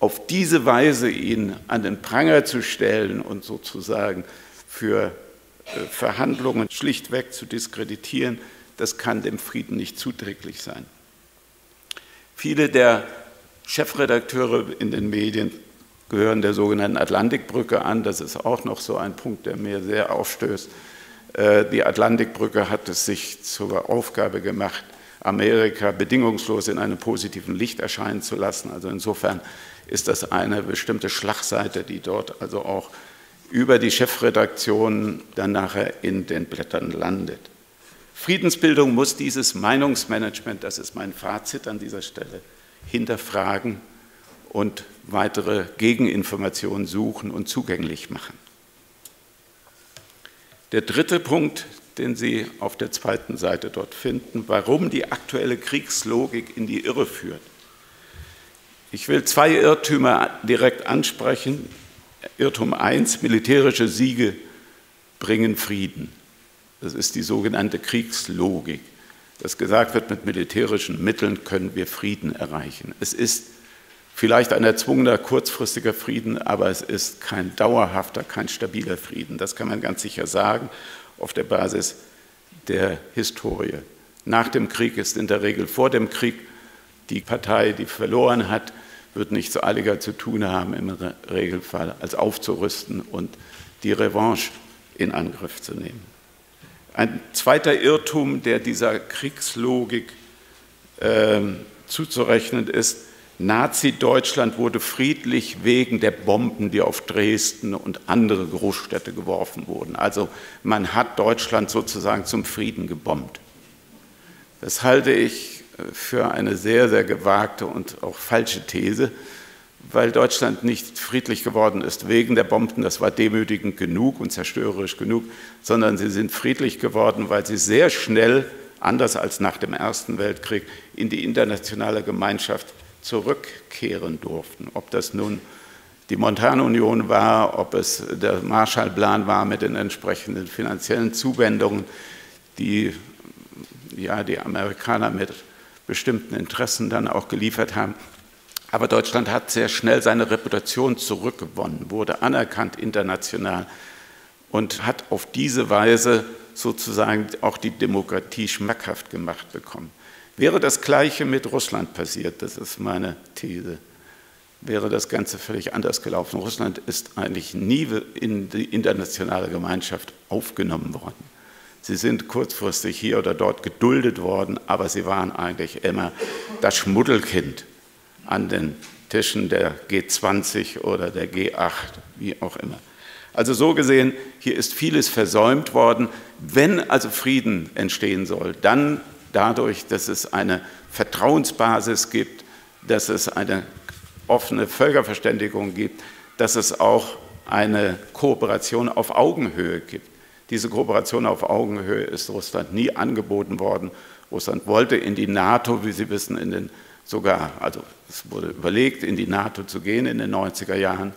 auf diese Weise ihn an den Pranger zu stellen und sozusagen für äh, Verhandlungen schlichtweg zu diskreditieren, das kann dem Frieden nicht zuträglich sein. Viele der Chefredakteure in den Medien gehören der sogenannten Atlantikbrücke an. Das ist auch noch so ein Punkt, der mir sehr aufstößt. Äh, die Atlantikbrücke hat es sich zur Aufgabe gemacht, Amerika bedingungslos in einem positiven Licht erscheinen zu lassen. Also insofern ist das eine bestimmte Schlagseite, die dort also auch über die Chefredaktion dann nachher in den Blättern landet. Friedensbildung muss dieses Meinungsmanagement, das ist mein Fazit an dieser Stelle, hinterfragen und weitere Gegeninformationen suchen und zugänglich machen. Der dritte Punkt, den Sie auf der zweiten Seite dort finden, warum die aktuelle Kriegslogik in die Irre führt. Ich will zwei Irrtümer direkt ansprechen. Irrtum 1, militärische Siege bringen Frieden. Das ist die sogenannte Kriegslogik. Dass gesagt wird, mit militärischen Mitteln können wir Frieden erreichen. Es ist vielleicht ein erzwungener, kurzfristiger Frieden, aber es ist kein dauerhafter, kein stabiler Frieden. Das kann man ganz sicher sagen auf der Basis der Historie. Nach dem Krieg ist in der Regel vor dem Krieg die Partei, die verloren hat, wird nichts eiliger zu tun haben im Regelfall, als aufzurüsten und die Revanche in Angriff zu nehmen. Ein zweiter Irrtum, der dieser Kriegslogik äh, zuzurechnen ist, Nazi-Deutschland wurde friedlich wegen der Bomben, die auf Dresden und andere Großstädte geworfen wurden. Also man hat Deutschland sozusagen zum Frieden gebombt. Das halte ich äh, für eine sehr, sehr gewagte und auch falsche These, weil Deutschland nicht friedlich geworden ist wegen der Bomben, das war demütigend genug und zerstörerisch genug, sondern sie sind friedlich geworden, weil sie sehr schnell, anders als nach dem Ersten Weltkrieg, in die internationale Gemeinschaft zurückkehren durften. Ob das nun die Montanunion war, ob es der Marshallplan war mit den entsprechenden finanziellen Zuwendungen, die ja, die Amerikaner mit bestimmten Interessen dann auch geliefert haben. Aber Deutschland hat sehr schnell seine Reputation zurückgewonnen, wurde anerkannt international und hat auf diese Weise sozusagen auch die Demokratie schmackhaft gemacht bekommen. Wäre das Gleiche mit Russland passiert, das ist meine These, wäre das Ganze völlig anders gelaufen. Russland ist eigentlich nie in die internationale Gemeinschaft aufgenommen worden. Sie sind kurzfristig hier oder dort geduldet worden, aber sie waren eigentlich immer das Schmuddelkind an den Tischen der G20 oder der G8, wie auch immer. Also so gesehen, hier ist vieles versäumt worden. Wenn also Frieden entstehen soll, dann dadurch, dass es eine Vertrauensbasis gibt, dass es eine offene Völkerverständigung gibt, dass es auch eine Kooperation auf Augenhöhe gibt. Diese Kooperation auf Augenhöhe ist Russland nie angeboten worden. Russland wollte in die NATO, wie Sie wissen, in den sogar, also es wurde überlegt, in die NATO zu gehen in den 90er Jahren,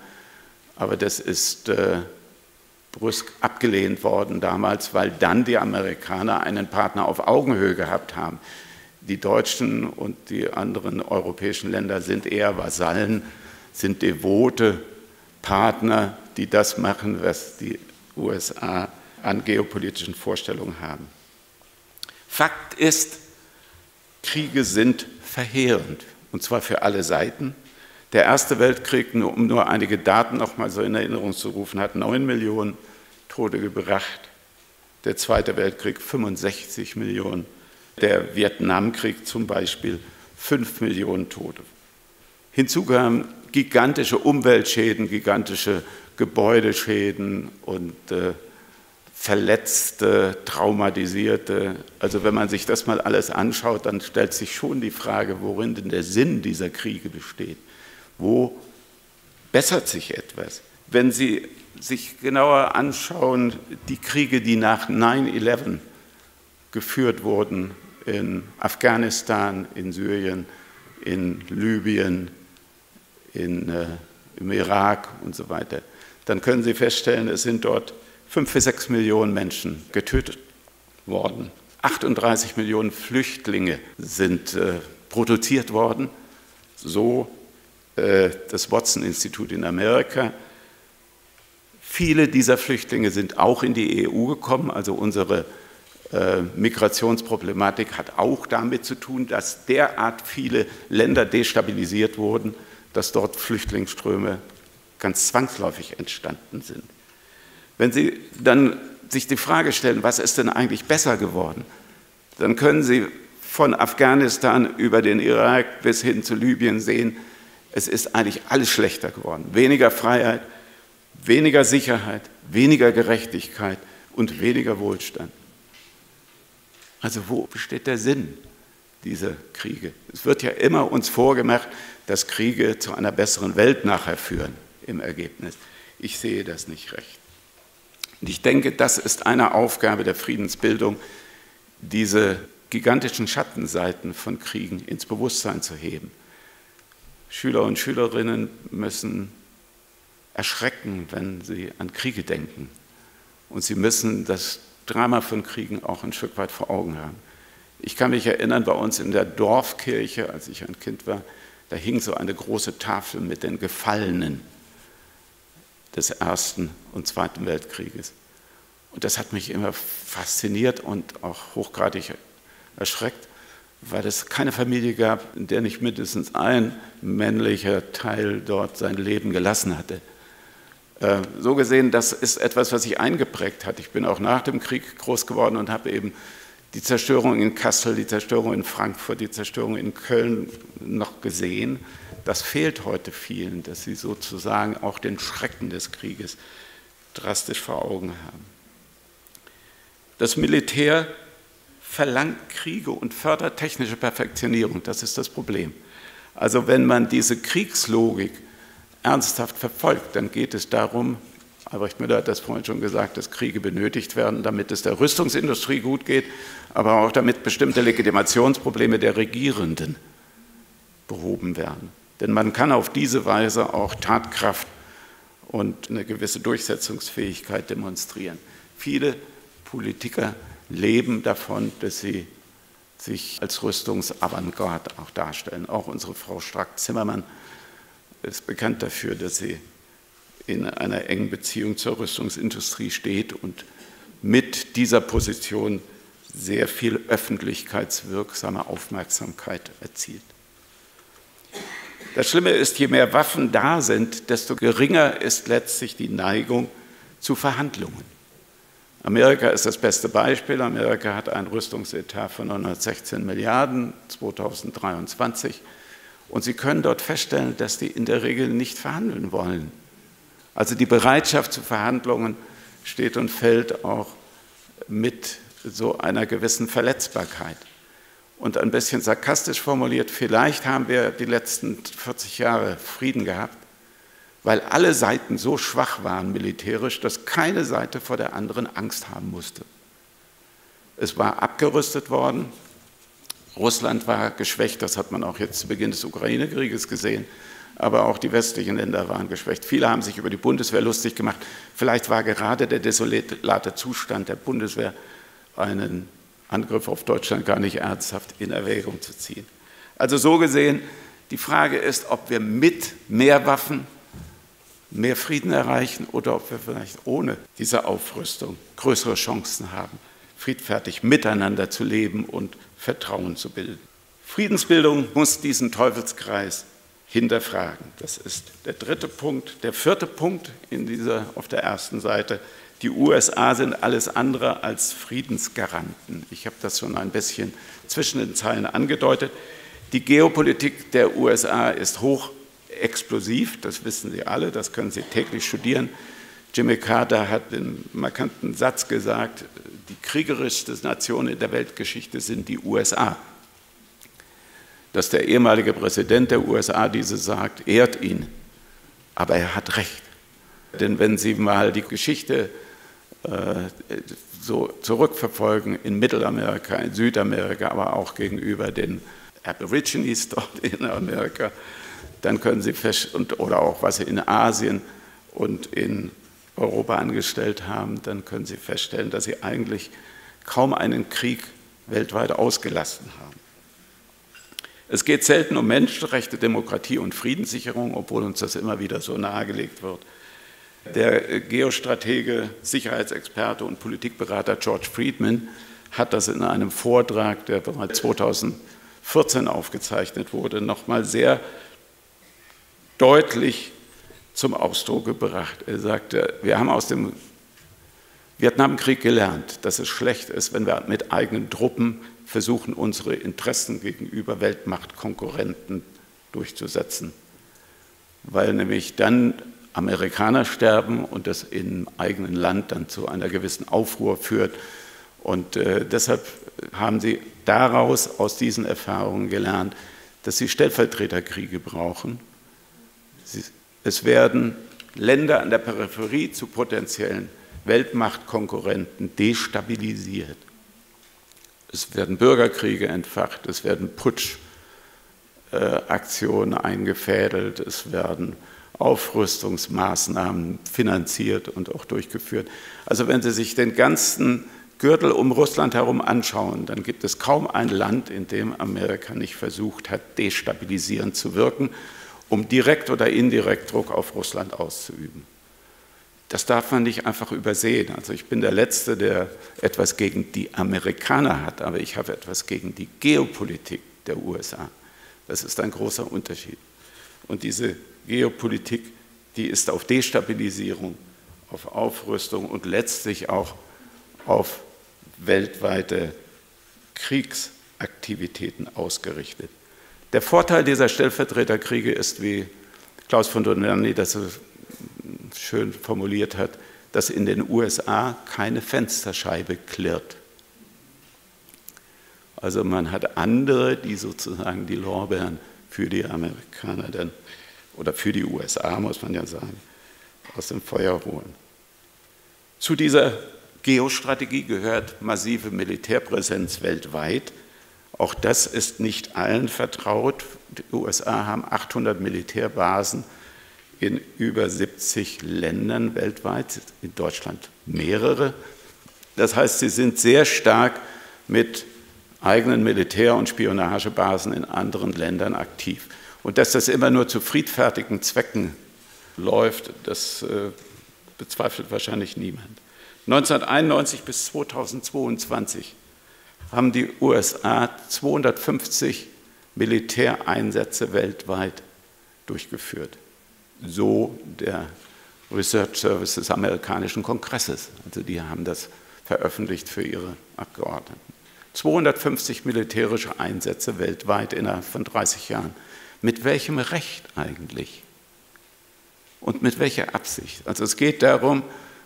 aber das ist äh, brüsk abgelehnt worden damals, weil dann die Amerikaner einen Partner auf Augenhöhe gehabt haben. Die Deutschen und die anderen europäischen Länder sind eher Vasallen, sind devote Partner, die das machen, was die USA an geopolitischen Vorstellungen haben. Fakt ist, Kriege sind verheerend, und zwar für alle Seiten. Der Erste Weltkrieg, nur, um nur einige Daten noch mal so in Erinnerung zu rufen, hat 9 Millionen Tote gebracht. Der Zweite Weltkrieg 65 Millionen. Der Vietnamkrieg zum Beispiel 5 Millionen Tote. Hinzu kamen gigantische Umweltschäden, gigantische Gebäudeschäden und äh, Verletzte, Traumatisierte. Also wenn man sich das mal alles anschaut, dann stellt sich schon die Frage, worin denn der Sinn dieser Kriege besteht. Wo bessert sich etwas? Wenn Sie sich genauer anschauen, die Kriege, die nach 9-11 geführt wurden, in Afghanistan, in Syrien, in Libyen, in, äh, im Irak und so weiter, dann können Sie feststellen, es sind dort fünf bis sechs Millionen Menschen getötet worden. 38 Millionen Flüchtlinge sind äh, produziert worden, so das Watson-Institut in Amerika. Viele dieser Flüchtlinge sind auch in die EU gekommen, also unsere äh, Migrationsproblematik hat auch damit zu tun, dass derart viele Länder destabilisiert wurden, dass dort Flüchtlingsströme ganz zwangsläufig entstanden sind. Wenn Sie dann sich die Frage stellen, was ist denn eigentlich besser geworden, dann können Sie von Afghanistan über den Irak bis hin zu Libyen sehen, es ist eigentlich alles schlechter geworden. Weniger Freiheit, weniger Sicherheit, weniger Gerechtigkeit und weniger Wohlstand. Also wo besteht der Sinn dieser Kriege? Es wird ja immer uns vorgemacht, dass Kriege zu einer besseren Welt nachher führen im Ergebnis. Ich sehe das nicht recht. Und ich denke, das ist eine Aufgabe der Friedensbildung, diese gigantischen Schattenseiten von Kriegen ins Bewusstsein zu heben. Schüler und Schülerinnen müssen erschrecken, wenn sie an Kriege denken. Und sie müssen das Drama von Kriegen auch ein Stück weit vor Augen haben. Ich kann mich erinnern, bei uns in der Dorfkirche, als ich ein Kind war, da hing so eine große Tafel mit den Gefallenen des Ersten und Zweiten Weltkrieges. Und das hat mich immer fasziniert und auch hochgradig erschreckt, weil es keine Familie gab, in der nicht mindestens ein männlicher Teil dort sein Leben gelassen hatte. Äh, so gesehen, das ist etwas, was sich eingeprägt hat. Ich bin auch nach dem Krieg groß geworden und habe eben die Zerstörung in Kassel, die Zerstörung in Frankfurt, die Zerstörung in Köln noch gesehen. Das fehlt heute vielen, dass sie sozusagen auch den Schrecken des Krieges drastisch vor Augen haben. Das Militär verlangt Kriege und fördert technische Perfektionierung. Das ist das Problem. Also wenn man diese Kriegslogik ernsthaft verfolgt, dann geht es darum, Albrecht Müller hat das vorhin schon gesagt, dass Kriege benötigt werden, damit es der Rüstungsindustrie gut geht, aber auch damit bestimmte Legitimationsprobleme der Regierenden behoben werden. Denn man kann auf diese Weise auch Tatkraft und eine gewisse Durchsetzungsfähigkeit demonstrieren. Viele Politiker leben davon, dass sie sich als Rüstungsavantgarde auch darstellen. Auch unsere Frau Strack-Zimmermann ist bekannt dafür, dass sie in einer engen Beziehung zur Rüstungsindustrie steht und mit dieser Position sehr viel öffentlichkeitswirksame Aufmerksamkeit erzielt. Das Schlimme ist, je mehr Waffen da sind, desto geringer ist letztlich die Neigung zu Verhandlungen. Amerika ist das beste Beispiel. Amerika hat einen Rüstungsetat von 916 Milliarden 2023 und Sie können dort feststellen, dass die in der Regel nicht verhandeln wollen. Also die Bereitschaft zu Verhandlungen steht und fällt auch mit so einer gewissen Verletzbarkeit. Und ein bisschen sarkastisch formuliert, vielleicht haben wir die letzten 40 Jahre Frieden gehabt, weil alle Seiten so schwach waren militärisch, dass keine Seite vor der anderen Angst haben musste. Es war abgerüstet worden, Russland war geschwächt, das hat man auch jetzt zu Beginn des Ukraine-Krieges gesehen, aber auch die westlichen Länder waren geschwächt. Viele haben sich über die Bundeswehr lustig gemacht. Vielleicht war gerade der desolate Zustand der Bundeswehr einen Angriff auf Deutschland gar nicht ernsthaft in Erwägung zu ziehen. Also so gesehen, die Frage ist, ob wir mit mehr Waffen mehr Frieden erreichen oder ob wir vielleicht ohne diese Aufrüstung größere Chancen haben, friedfertig miteinander zu leben und Vertrauen zu bilden. Friedensbildung muss diesen Teufelskreis hinterfragen. Das ist der dritte Punkt. Der vierte Punkt in dieser, auf der ersten Seite. Die USA sind alles andere als Friedensgaranten. Ich habe das schon ein bisschen zwischen den Zeilen angedeutet. Die Geopolitik der USA ist hoch explosiv, das wissen Sie alle, das können Sie täglich studieren. Jimmy Carter hat den markanten Satz gesagt, die kriegerischste Nation in der Weltgeschichte sind die USA. Dass der ehemalige Präsident der USA diese sagt, ehrt ihn. Aber er hat recht. Denn wenn Sie mal die Geschichte äh, so zurückverfolgen in Mittelamerika, in Südamerika, aber auch gegenüber den Aborigines dort in Amerika, dann können Sie fest, oder auch was Sie in Asien und in Europa angestellt haben, dann können Sie feststellen, dass Sie eigentlich kaum einen Krieg weltweit ausgelassen haben. Es geht selten um Menschenrechte, Demokratie und Friedenssicherung, obwohl uns das immer wieder so nahegelegt wird. Der Geostratege, Sicherheitsexperte und Politikberater George Friedman hat das in einem Vortrag, der bereits 2014 aufgezeichnet wurde, nochmal sehr deutlich zum Ausdruck gebracht. Er sagte, wir haben aus dem Vietnamkrieg gelernt, dass es schlecht ist, wenn wir mit eigenen Truppen versuchen, unsere Interessen gegenüber Weltmachtkonkurrenten durchzusetzen, weil nämlich dann Amerikaner sterben und das im eigenen Land dann zu einer gewissen Aufruhr führt. Und äh, deshalb haben sie daraus, aus diesen Erfahrungen gelernt, dass sie Stellvertreterkriege brauchen. Es werden Länder an der Peripherie zu potenziellen Weltmachtkonkurrenten destabilisiert. Es werden Bürgerkriege entfacht, es werden Putschaktionen äh, eingefädelt, es werden Aufrüstungsmaßnahmen finanziert und auch durchgeführt. Also wenn Sie sich den ganzen Gürtel um Russland herum anschauen, dann gibt es kaum ein Land, in dem Amerika nicht versucht hat, destabilisierend zu wirken, um direkt oder indirekt Druck auf Russland auszuüben. Das darf man nicht einfach übersehen. Also ich bin der Letzte, der etwas gegen die Amerikaner hat, aber ich habe etwas gegen die Geopolitik der USA. Das ist ein großer Unterschied. Und diese Geopolitik, die ist auf Destabilisierung, auf Aufrüstung und letztlich auch auf weltweite Kriegsaktivitäten ausgerichtet. Der Vorteil dieser Stellvertreterkriege ist, wie Klaus von Donani das schön formuliert hat, dass in den USA keine Fensterscheibe klirrt. Also man hat andere, die sozusagen die Lorbeeren für die Amerikaner dann, oder für die USA, muss man ja sagen, aus dem Feuer holen. Zu dieser Geostrategie gehört massive Militärpräsenz weltweit. Auch das ist nicht allen vertraut. Die USA haben 800 Militärbasen in über 70 Ländern weltweit, in Deutschland mehrere. Das heißt, sie sind sehr stark mit eigenen Militär- und Spionagebasen in anderen Ländern aktiv. Und dass das immer nur zu friedfertigen Zwecken läuft, das äh, bezweifelt wahrscheinlich niemand. 1991 bis 2022 haben die USA 250 Militäreinsätze weltweit durchgeführt so der Research Service des amerikanischen Kongresses. Also die haben das veröffentlicht für ihre Abgeordneten. 250 militärische Einsätze weltweit innerhalb von 30 Jahren. Mit welchem Recht eigentlich? Und mit welcher Absicht? Also es geht darum,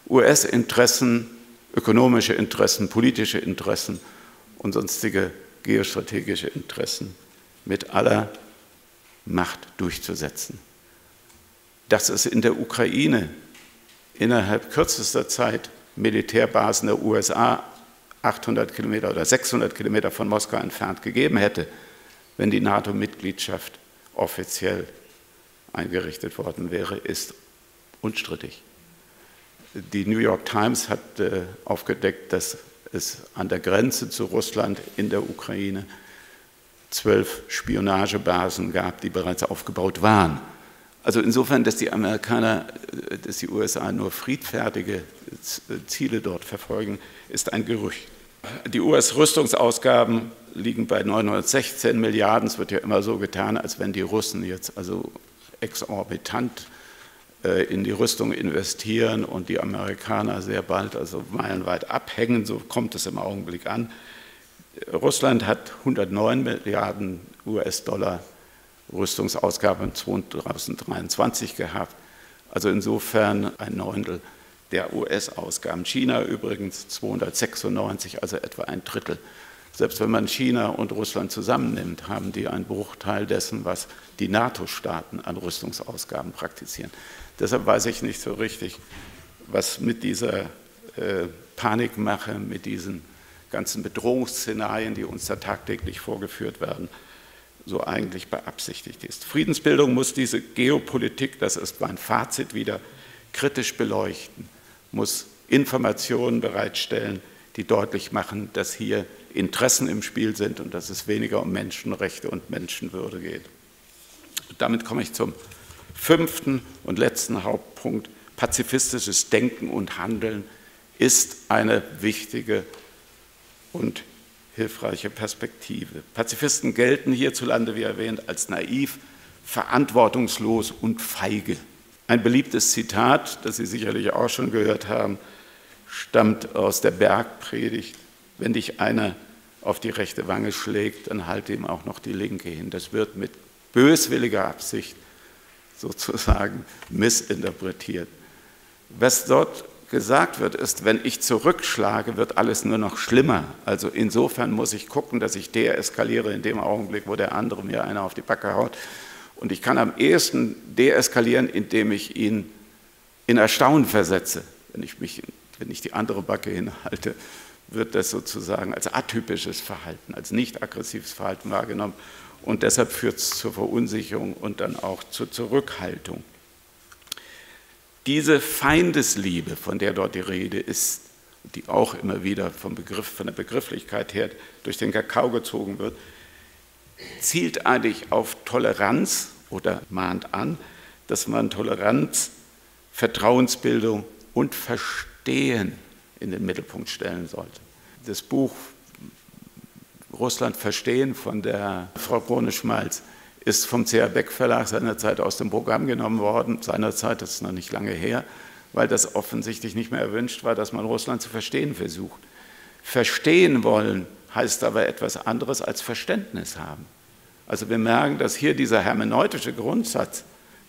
US-Interessen, ökonomische Interessen, politische Interessen und sonstige geostrategische Interessen mit aller Macht durchzusetzen dass es in der Ukraine innerhalb kürzester Zeit Militärbasen der USA 800 Kilometer oder 600 Kilometer von Moskau entfernt gegeben hätte, wenn die NATO-Mitgliedschaft offiziell eingerichtet worden wäre, ist unstrittig. Die New York Times hat äh, aufgedeckt, dass es an der Grenze zu Russland in der Ukraine zwölf Spionagebasen gab, die bereits aufgebaut waren. Also insofern, dass die Amerikaner, äh, dass die USA nur friedfertige Ziele dort verfolgen, ist ein Gerücht. Die US-Rüstungsausgaben liegen bei 916 Milliarden. Es wird ja immer so getan, als wenn die Russen jetzt also exorbitant in die Rüstung investieren und die Amerikaner sehr bald, also meilenweit abhängen. So kommt es im Augenblick an. Russland hat 109 Milliarden US-Dollar Rüstungsausgaben 2023 gehabt. Also insofern ein Neuntel der US-Ausgaben. China übrigens 296, also etwa ein Drittel. Selbst wenn man China und Russland zusammennimmt, haben die einen Bruchteil dessen, was die NATO-Staaten an Rüstungsausgaben praktizieren. Deshalb weiß ich nicht so richtig, was mit dieser äh, Panikmache, mit diesen ganzen Bedrohungsszenarien, die uns da tagtäglich vorgeführt werden, so eigentlich beabsichtigt ist. Friedensbildung muss diese Geopolitik, das ist mein Fazit wieder, kritisch beleuchten, muss Informationen bereitstellen, die deutlich machen, dass hier Interessen im Spiel sind und dass es weniger um Menschenrechte und Menschenwürde geht. Damit komme ich zum fünften und letzten Hauptpunkt. Pazifistisches Denken und Handeln ist eine wichtige und hilfreiche Perspektive. Pazifisten gelten hierzulande, wie erwähnt, als naiv, verantwortungslos und feige. Ein beliebtes Zitat, das Sie sicherlich auch schon gehört haben, stammt aus der Bergpredigt. Wenn dich einer auf die rechte Wange schlägt, dann halte ihm auch noch die linke hin. Das wird mit böswilliger Absicht sozusagen missinterpretiert. Was dort gesagt wird, ist, wenn ich zurückschlage, wird alles nur noch schlimmer. Also insofern muss ich gucken, dass ich deeskaliere in dem Augenblick, wo der andere mir einer auf die Backe haut. Und ich kann am ehesten deeskalieren, indem ich ihn in Erstaunen versetze. Wenn ich, mich, wenn ich die andere Backe hinhalte, wird das sozusagen als atypisches Verhalten, als nicht aggressives Verhalten wahrgenommen. Und deshalb führt es zur Verunsicherung und dann auch zur Zurückhaltung. Diese Feindesliebe, von der dort die Rede ist, die auch immer wieder vom Begriff, von der Begrifflichkeit her durch den Kakao gezogen wird, zielt eigentlich auf Toleranz oder mahnt an, dass man Toleranz, Vertrauensbildung und Verstehen in den Mittelpunkt stellen sollte. Das Buch Russland verstehen von der Frau Krone-Schmalz ist vom CR Beck Verlag seinerzeit aus dem Programm genommen worden. Seinerzeit, das ist noch nicht lange her, weil das offensichtlich nicht mehr erwünscht war, dass man Russland zu verstehen versucht. Verstehen wollen heißt aber etwas anderes als Verständnis haben. Also wir merken, dass hier dieser hermeneutische Grundsatz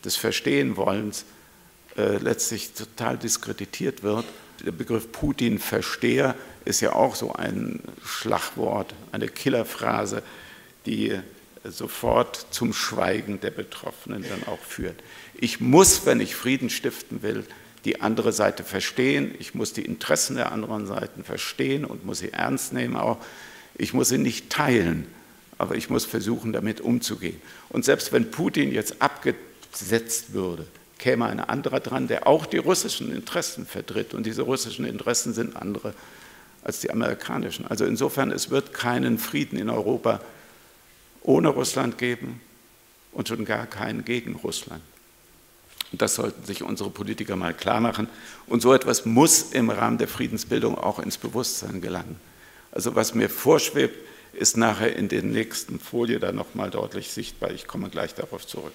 des Verstehenwollens äh, letztlich total diskreditiert wird. Der Begriff Putin-Versteher ist ja auch so ein Schlagwort, eine Killerphrase, die sofort zum Schweigen der Betroffenen dann auch führt. Ich muss, wenn ich Frieden stiften will, die andere Seite verstehen. Ich muss die Interessen der anderen Seiten verstehen und muss sie ernst nehmen auch. Ich muss sie nicht teilen, aber ich muss versuchen, damit umzugehen. Und selbst wenn Putin jetzt abgesetzt würde, käme ein anderer dran, der auch die russischen Interessen vertritt. Und diese russischen Interessen sind andere als die amerikanischen. Also insofern, es wird keinen Frieden in Europa ohne Russland geben und schon gar keinen gegen Russland. Und das sollten sich unsere Politiker mal klar machen. Und so etwas muss im Rahmen der Friedensbildung auch ins Bewusstsein gelangen. Also was mir vorschwebt, ist nachher in der nächsten Folie dann nochmal deutlich sichtbar. Ich komme gleich darauf zurück.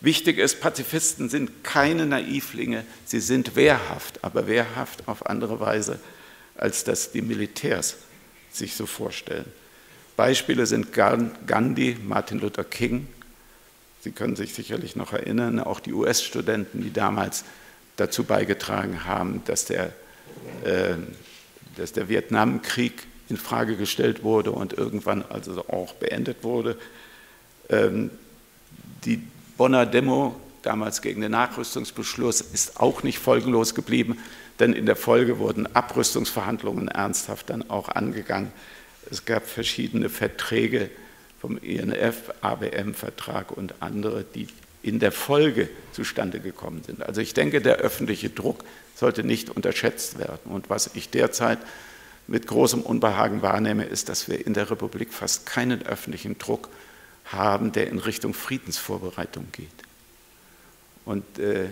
Wichtig ist, Pazifisten sind keine Naivlinge, sie sind wehrhaft, aber wehrhaft auf andere Weise, als das die Militärs sich so vorstellen. Beispiele sind Gandhi, Martin Luther King. Sie können sich sicherlich noch erinnern, auch die US-Studenten, die damals dazu beigetragen haben, dass der, äh, dass der Vietnamkrieg in Frage gestellt wurde und irgendwann also auch beendet wurde. Ähm, die Bonner Demo, damals gegen den Nachrüstungsbeschluss, ist auch nicht folgenlos geblieben, denn in der Folge wurden Abrüstungsverhandlungen ernsthaft dann auch angegangen. Es gab verschiedene Verträge vom INF, ABM-Vertrag und andere, die in der Folge zustande gekommen sind. Also ich denke, der öffentliche Druck sollte nicht unterschätzt werden. Und was ich derzeit mit großem Unbehagen wahrnehme, ist, dass wir in der Republik fast keinen öffentlichen Druck haben, der in Richtung Friedensvorbereitung geht. Und äh,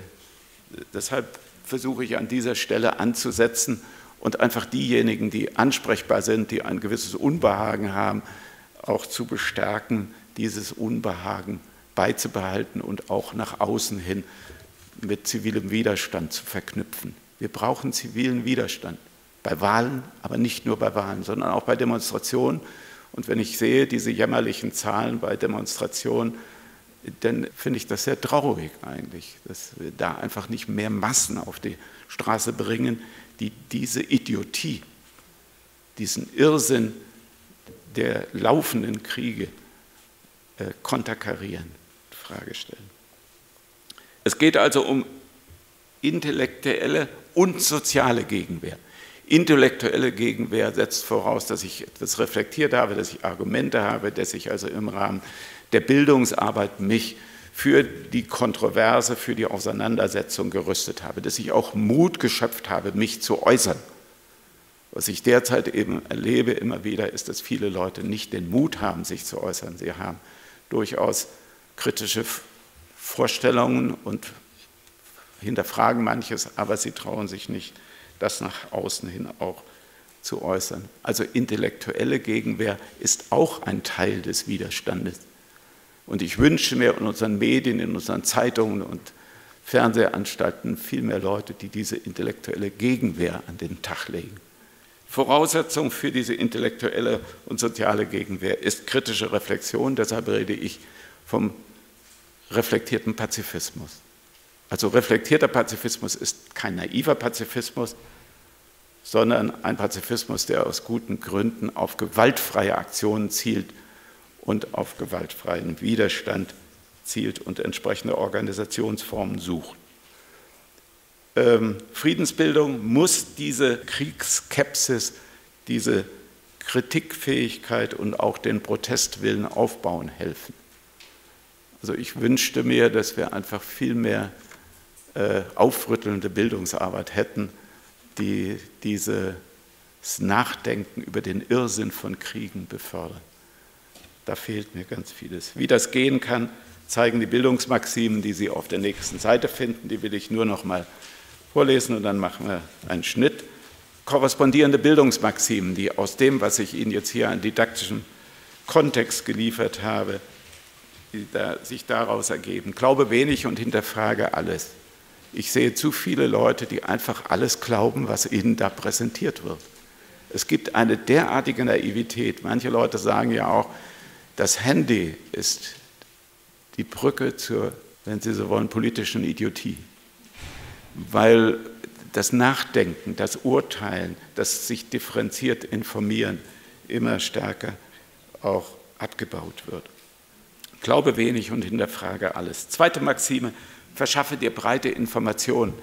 deshalb versuche ich an dieser Stelle anzusetzen und einfach diejenigen, die ansprechbar sind, die ein gewisses Unbehagen haben, auch zu bestärken, dieses Unbehagen beizubehalten und auch nach außen hin mit zivilem Widerstand zu verknüpfen. Wir brauchen zivilen Widerstand bei Wahlen, aber nicht nur bei Wahlen, sondern auch bei Demonstrationen. Und wenn ich sehe diese jämmerlichen Zahlen bei Demonstrationen, dann finde ich das sehr traurig eigentlich, dass wir da einfach nicht mehr Massen auf die Straße bringen, die diese Idiotie, diesen Irrsinn der laufenden Kriege äh, konterkarieren, Frage stellen. Es geht also um intellektuelle und soziale Gegenwehr. Intellektuelle Gegenwehr setzt voraus, dass ich etwas reflektiert habe, dass ich Argumente habe, dass ich also im Rahmen der Bildungsarbeit mich für die Kontroverse, für die Auseinandersetzung gerüstet habe, dass ich auch Mut geschöpft habe, mich zu äußern. Was ich derzeit eben erlebe immer wieder, ist, dass viele Leute nicht den Mut haben, sich zu äußern. Sie haben durchaus kritische Vorstellungen und hinterfragen manches, aber sie trauen sich nicht, das nach außen hin auch zu äußern. Also intellektuelle Gegenwehr ist auch ein Teil des Widerstandes. Und ich wünsche mir in unseren Medien, in unseren Zeitungen und Fernsehanstalten viel mehr Leute, die diese intellektuelle Gegenwehr an den Tag legen. Voraussetzung für diese intellektuelle und soziale Gegenwehr ist kritische Reflexion. Deshalb rede ich vom reflektierten Pazifismus. Also reflektierter Pazifismus ist kein naiver Pazifismus, sondern ein Pazifismus, der aus guten Gründen auf gewaltfreie Aktionen zielt und auf gewaltfreien Widerstand zielt und entsprechende Organisationsformen sucht. Ähm, Friedensbildung muss diese Kriegskepsis, diese Kritikfähigkeit und auch den Protestwillen aufbauen helfen. Also ich wünschte mir, dass wir einfach viel mehr äh, aufrüttelnde Bildungsarbeit hätten, die dieses Nachdenken über den Irrsinn von Kriegen befördern. Da fehlt mir ganz vieles. Wie das gehen kann, zeigen die Bildungsmaximen, die Sie auf der nächsten Seite finden. Die will ich nur noch mal vorlesen und dann machen wir einen Schnitt. Korrespondierende Bildungsmaximen, die aus dem, was ich Ihnen jetzt hier an didaktischem Kontext geliefert habe, die da, sich daraus ergeben. Glaube wenig und hinterfrage alles. Ich sehe zu viele Leute, die einfach alles glauben, was ihnen da präsentiert wird. Es gibt eine derartige Naivität. Manche Leute sagen ja auch, das Handy ist die Brücke zur, wenn Sie so wollen, politischen Idiotie weil das Nachdenken, das Urteilen, das sich differenziert informieren immer stärker auch abgebaut wird. Glaube wenig und hinterfrage alles. Zweite Maxime, verschaffe dir breite Informationen.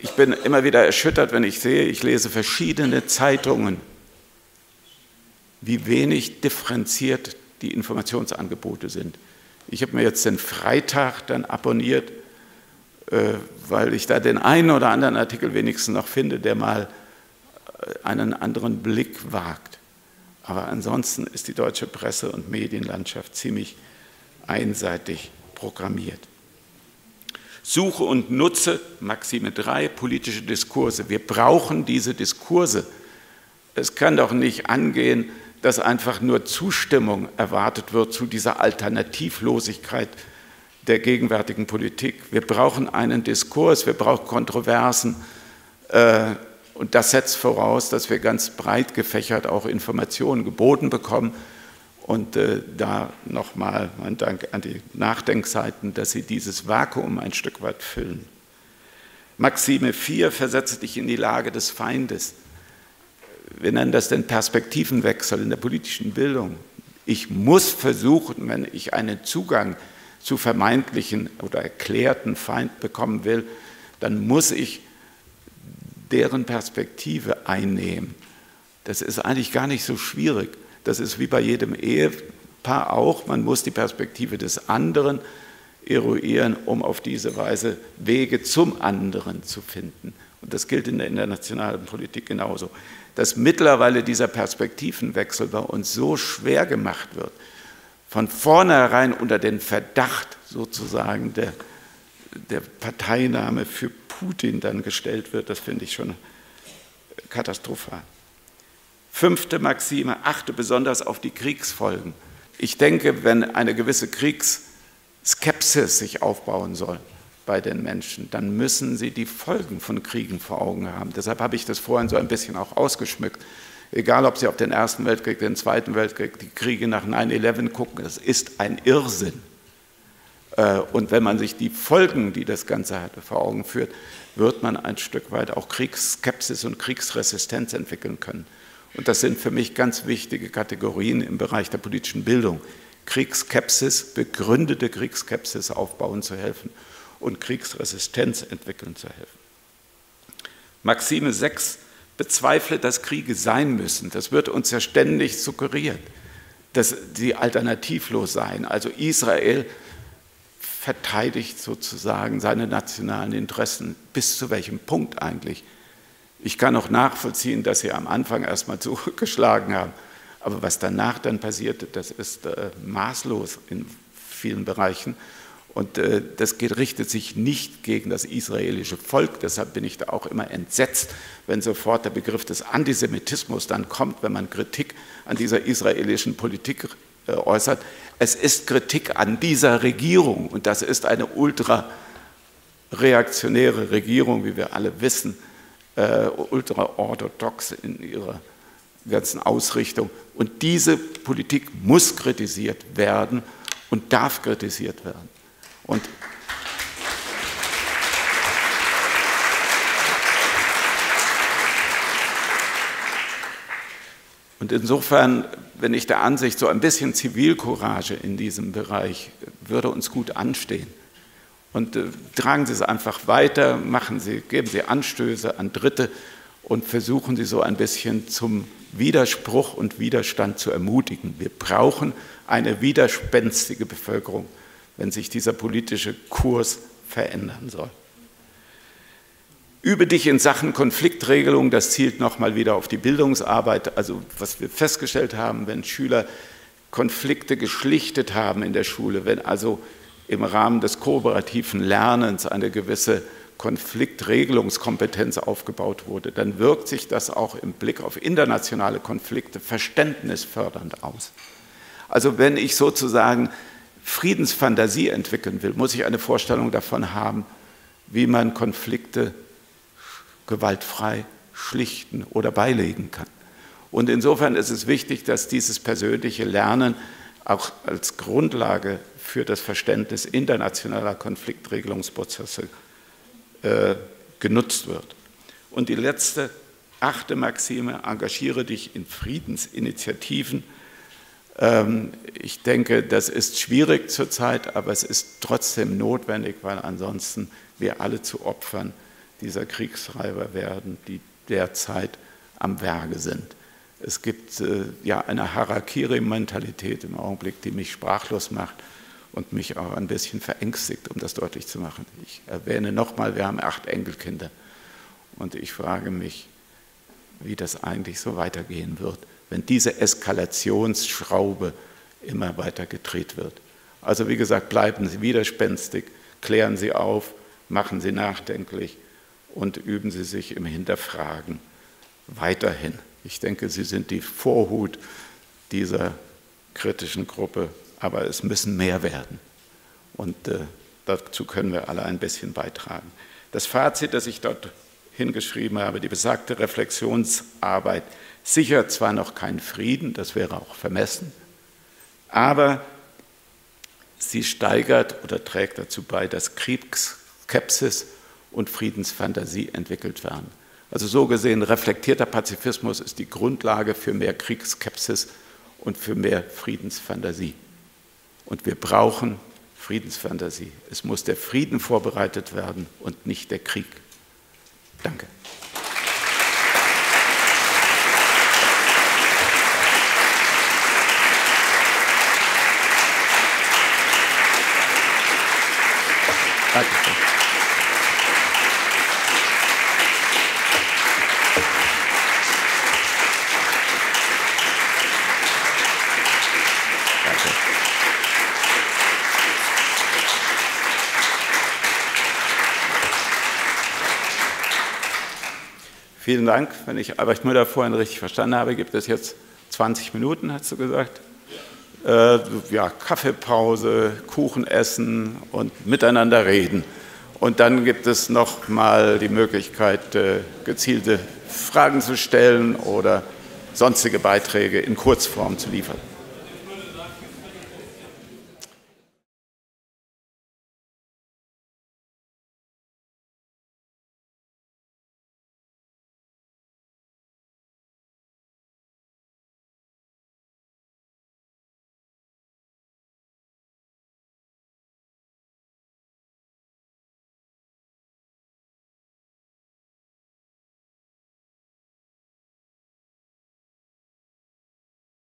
Ich bin immer wieder erschüttert, wenn ich sehe, ich lese verschiedene Zeitungen, wie wenig differenziert die Informationsangebote sind. Ich habe mir jetzt den Freitag dann abonniert, äh, weil ich da den einen oder anderen Artikel wenigstens noch finde, der mal äh, einen anderen Blick wagt. Aber ansonsten ist die deutsche Presse- und Medienlandschaft ziemlich einseitig programmiert. Suche und nutze, Maxime 3, politische Diskurse. Wir brauchen diese Diskurse. Es kann doch nicht angehen, dass einfach nur Zustimmung erwartet wird zu dieser Alternativlosigkeit der gegenwärtigen Politik. Wir brauchen einen Diskurs, wir brauchen Kontroversen. Äh, und das setzt voraus, dass wir ganz breit gefächert auch Informationen geboten bekommen. Und äh, da nochmal mein Dank an die Nachdenkseiten, dass sie dieses Vakuum ein Stück weit füllen. Maxime 4, versetze dich in die Lage des Feindes. Wir nennen das den Perspektivenwechsel in der politischen Bildung. Ich muss versuchen, wenn ich einen Zugang zu vermeintlichen oder erklärten Feind bekommen will, dann muss ich deren Perspektive einnehmen. Das ist eigentlich gar nicht so schwierig. Das ist wie bei jedem Ehepaar auch. Man muss die Perspektive des anderen eruieren, um auf diese Weise Wege zum anderen zu finden. Und das gilt in der internationalen Politik genauso. Dass mittlerweile dieser Perspektivenwechsel bei uns so schwer gemacht wird, von vornherein unter den Verdacht sozusagen der, der Parteinahme für Putin dann gestellt wird, das finde ich schon katastrophal. Fünfte Maxime, achte besonders auf die Kriegsfolgen. Ich denke, wenn eine gewisse Kriegsskepsis sich aufbauen soll bei den Menschen, dann müssen sie die Folgen von Kriegen vor Augen haben. Deshalb habe ich das vorhin so ein bisschen auch ausgeschmückt. Egal, ob Sie auf den Ersten Weltkrieg, den Zweiten Weltkrieg, die Kriege nach 9-11 gucken, das ist ein Irrsinn. Äh, und wenn man sich die Folgen, die das Ganze hatte, vor Augen führt, wird man ein Stück weit auch Kriegsskepsis und Kriegsresistenz entwickeln können. Und das sind für mich ganz wichtige Kategorien im Bereich der politischen Bildung. Kriegsskepsis, begründete Kriegsskepsis aufbauen zu helfen und Kriegsresistenz entwickeln zu helfen. Maxime 6 bezweifle, dass Kriege sein müssen. Das wird uns ja ständig suggeriert, dass sie alternativlos seien. Also Israel verteidigt sozusagen seine nationalen Interessen. Bis zu welchem Punkt eigentlich? Ich kann auch nachvollziehen, dass sie am Anfang erstmal zugeschlagen haben. Aber was danach dann passierte, das ist äh, maßlos in vielen Bereichen. Und äh, das geht, richtet sich nicht gegen das israelische Volk. Deshalb bin ich da auch immer entsetzt, wenn sofort der Begriff des Antisemitismus dann kommt, wenn man Kritik an dieser israelischen Politik äh, äußert. Es ist Kritik an dieser Regierung und das ist eine ultrareaktionäre Regierung, wie wir alle wissen, äh, ultraorthodox in ihrer ganzen Ausrichtung. Und diese Politik muss kritisiert werden und darf kritisiert werden. Und Und insofern bin ich der Ansicht, so ein bisschen Zivilcourage in diesem Bereich würde uns gut anstehen. Und äh, tragen Sie es einfach weiter, machen Sie, geben Sie Anstöße an Dritte und versuchen Sie so ein bisschen zum Widerspruch und Widerstand zu ermutigen. Wir brauchen eine widerspenstige Bevölkerung, wenn sich dieser politische Kurs verändern soll. Übe dich in Sachen Konfliktregelung, das zielt nochmal wieder auf die Bildungsarbeit. Also was wir festgestellt haben, wenn Schüler Konflikte geschlichtet haben in der Schule, wenn also im Rahmen des kooperativen Lernens eine gewisse Konfliktregelungskompetenz aufgebaut wurde, dann wirkt sich das auch im Blick auf internationale Konflikte verständnisfördernd aus. Also wenn ich sozusagen Friedensfantasie entwickeln will, muss ich eine Vorstellung davon haben, wie man Konflikte gewaltfrei schlichten oder beilegen kann. Und insofern ist es wichtig, dass dieses persönliche Lernen auch als Grundlage für das Verständnis internationaler Konfliktregelungsprozesse äh, genutzt wird. Und die letzte, achte Maxime, engagiere dich in Friedensinitiativen. Ähm, ich denke, das ist schwierig zurzeit, aber es ist trotzdem notwendig, weil ansonsten wir alle zu Opfern dieser Kriegsschreiber werden, die derzeit am Werke sind. Es gibt äh, ja eine Harakiri-Mentalität im Augenblick, die mich sprachlos macht und mich auch ein bisschen verängstigt, um das deutlich zu machen. Ich erwähne nochmal, wir haben acht Enkelkinder und ich frage mich, wie das eigentlich so weitergehen wird, wenn diese Eskalationsschraube immer weiter gedreht wird. Also wie gesagt, bleiben Sie widerspenstig, klären Sie auf, machen Sie nachdenklich und üben Sie sich im Hinterfragen weiterhin. Ich denke, Sie sind die Vorhut dieser kritischen Gruppe, aber es müssen mehr werden. Und äh, dazu können wir alle ein bisschen beitragen. Das Fazit, das ich dort hingeschrieben habe, die besagte Reflexionsarbeit sichert zwar noch keinen Frieden, das wäre auch vermessen, aber sie steigert oder trägt dazu bei, dass Kriegsskepsis und Friedensfantasie entwickelt werden. Also so gesehen, reflektierter Pazifismus ist die Grundlage für mehr Kriegsskepsis und für mehr Friedensfantasie. Und wir brauchen Friedensfantasie. Es muss der Frieden vorbereitet werden und nicht der Krieg. Danke. Danke. Vielen Dank. Wenn ich Albrecht Müller vorhin richtig verstanden habe, gibt es jetzt 20 Minuten, hast du gesagt. Äh, ja, Kaffeepause, Kuchen essen und miteinander reden. Und dann gibt es noch mal die Möglichkeit, äh, gezielte Fragen zu stellen oder sonstige Beiträge in Kurzform zu liefern.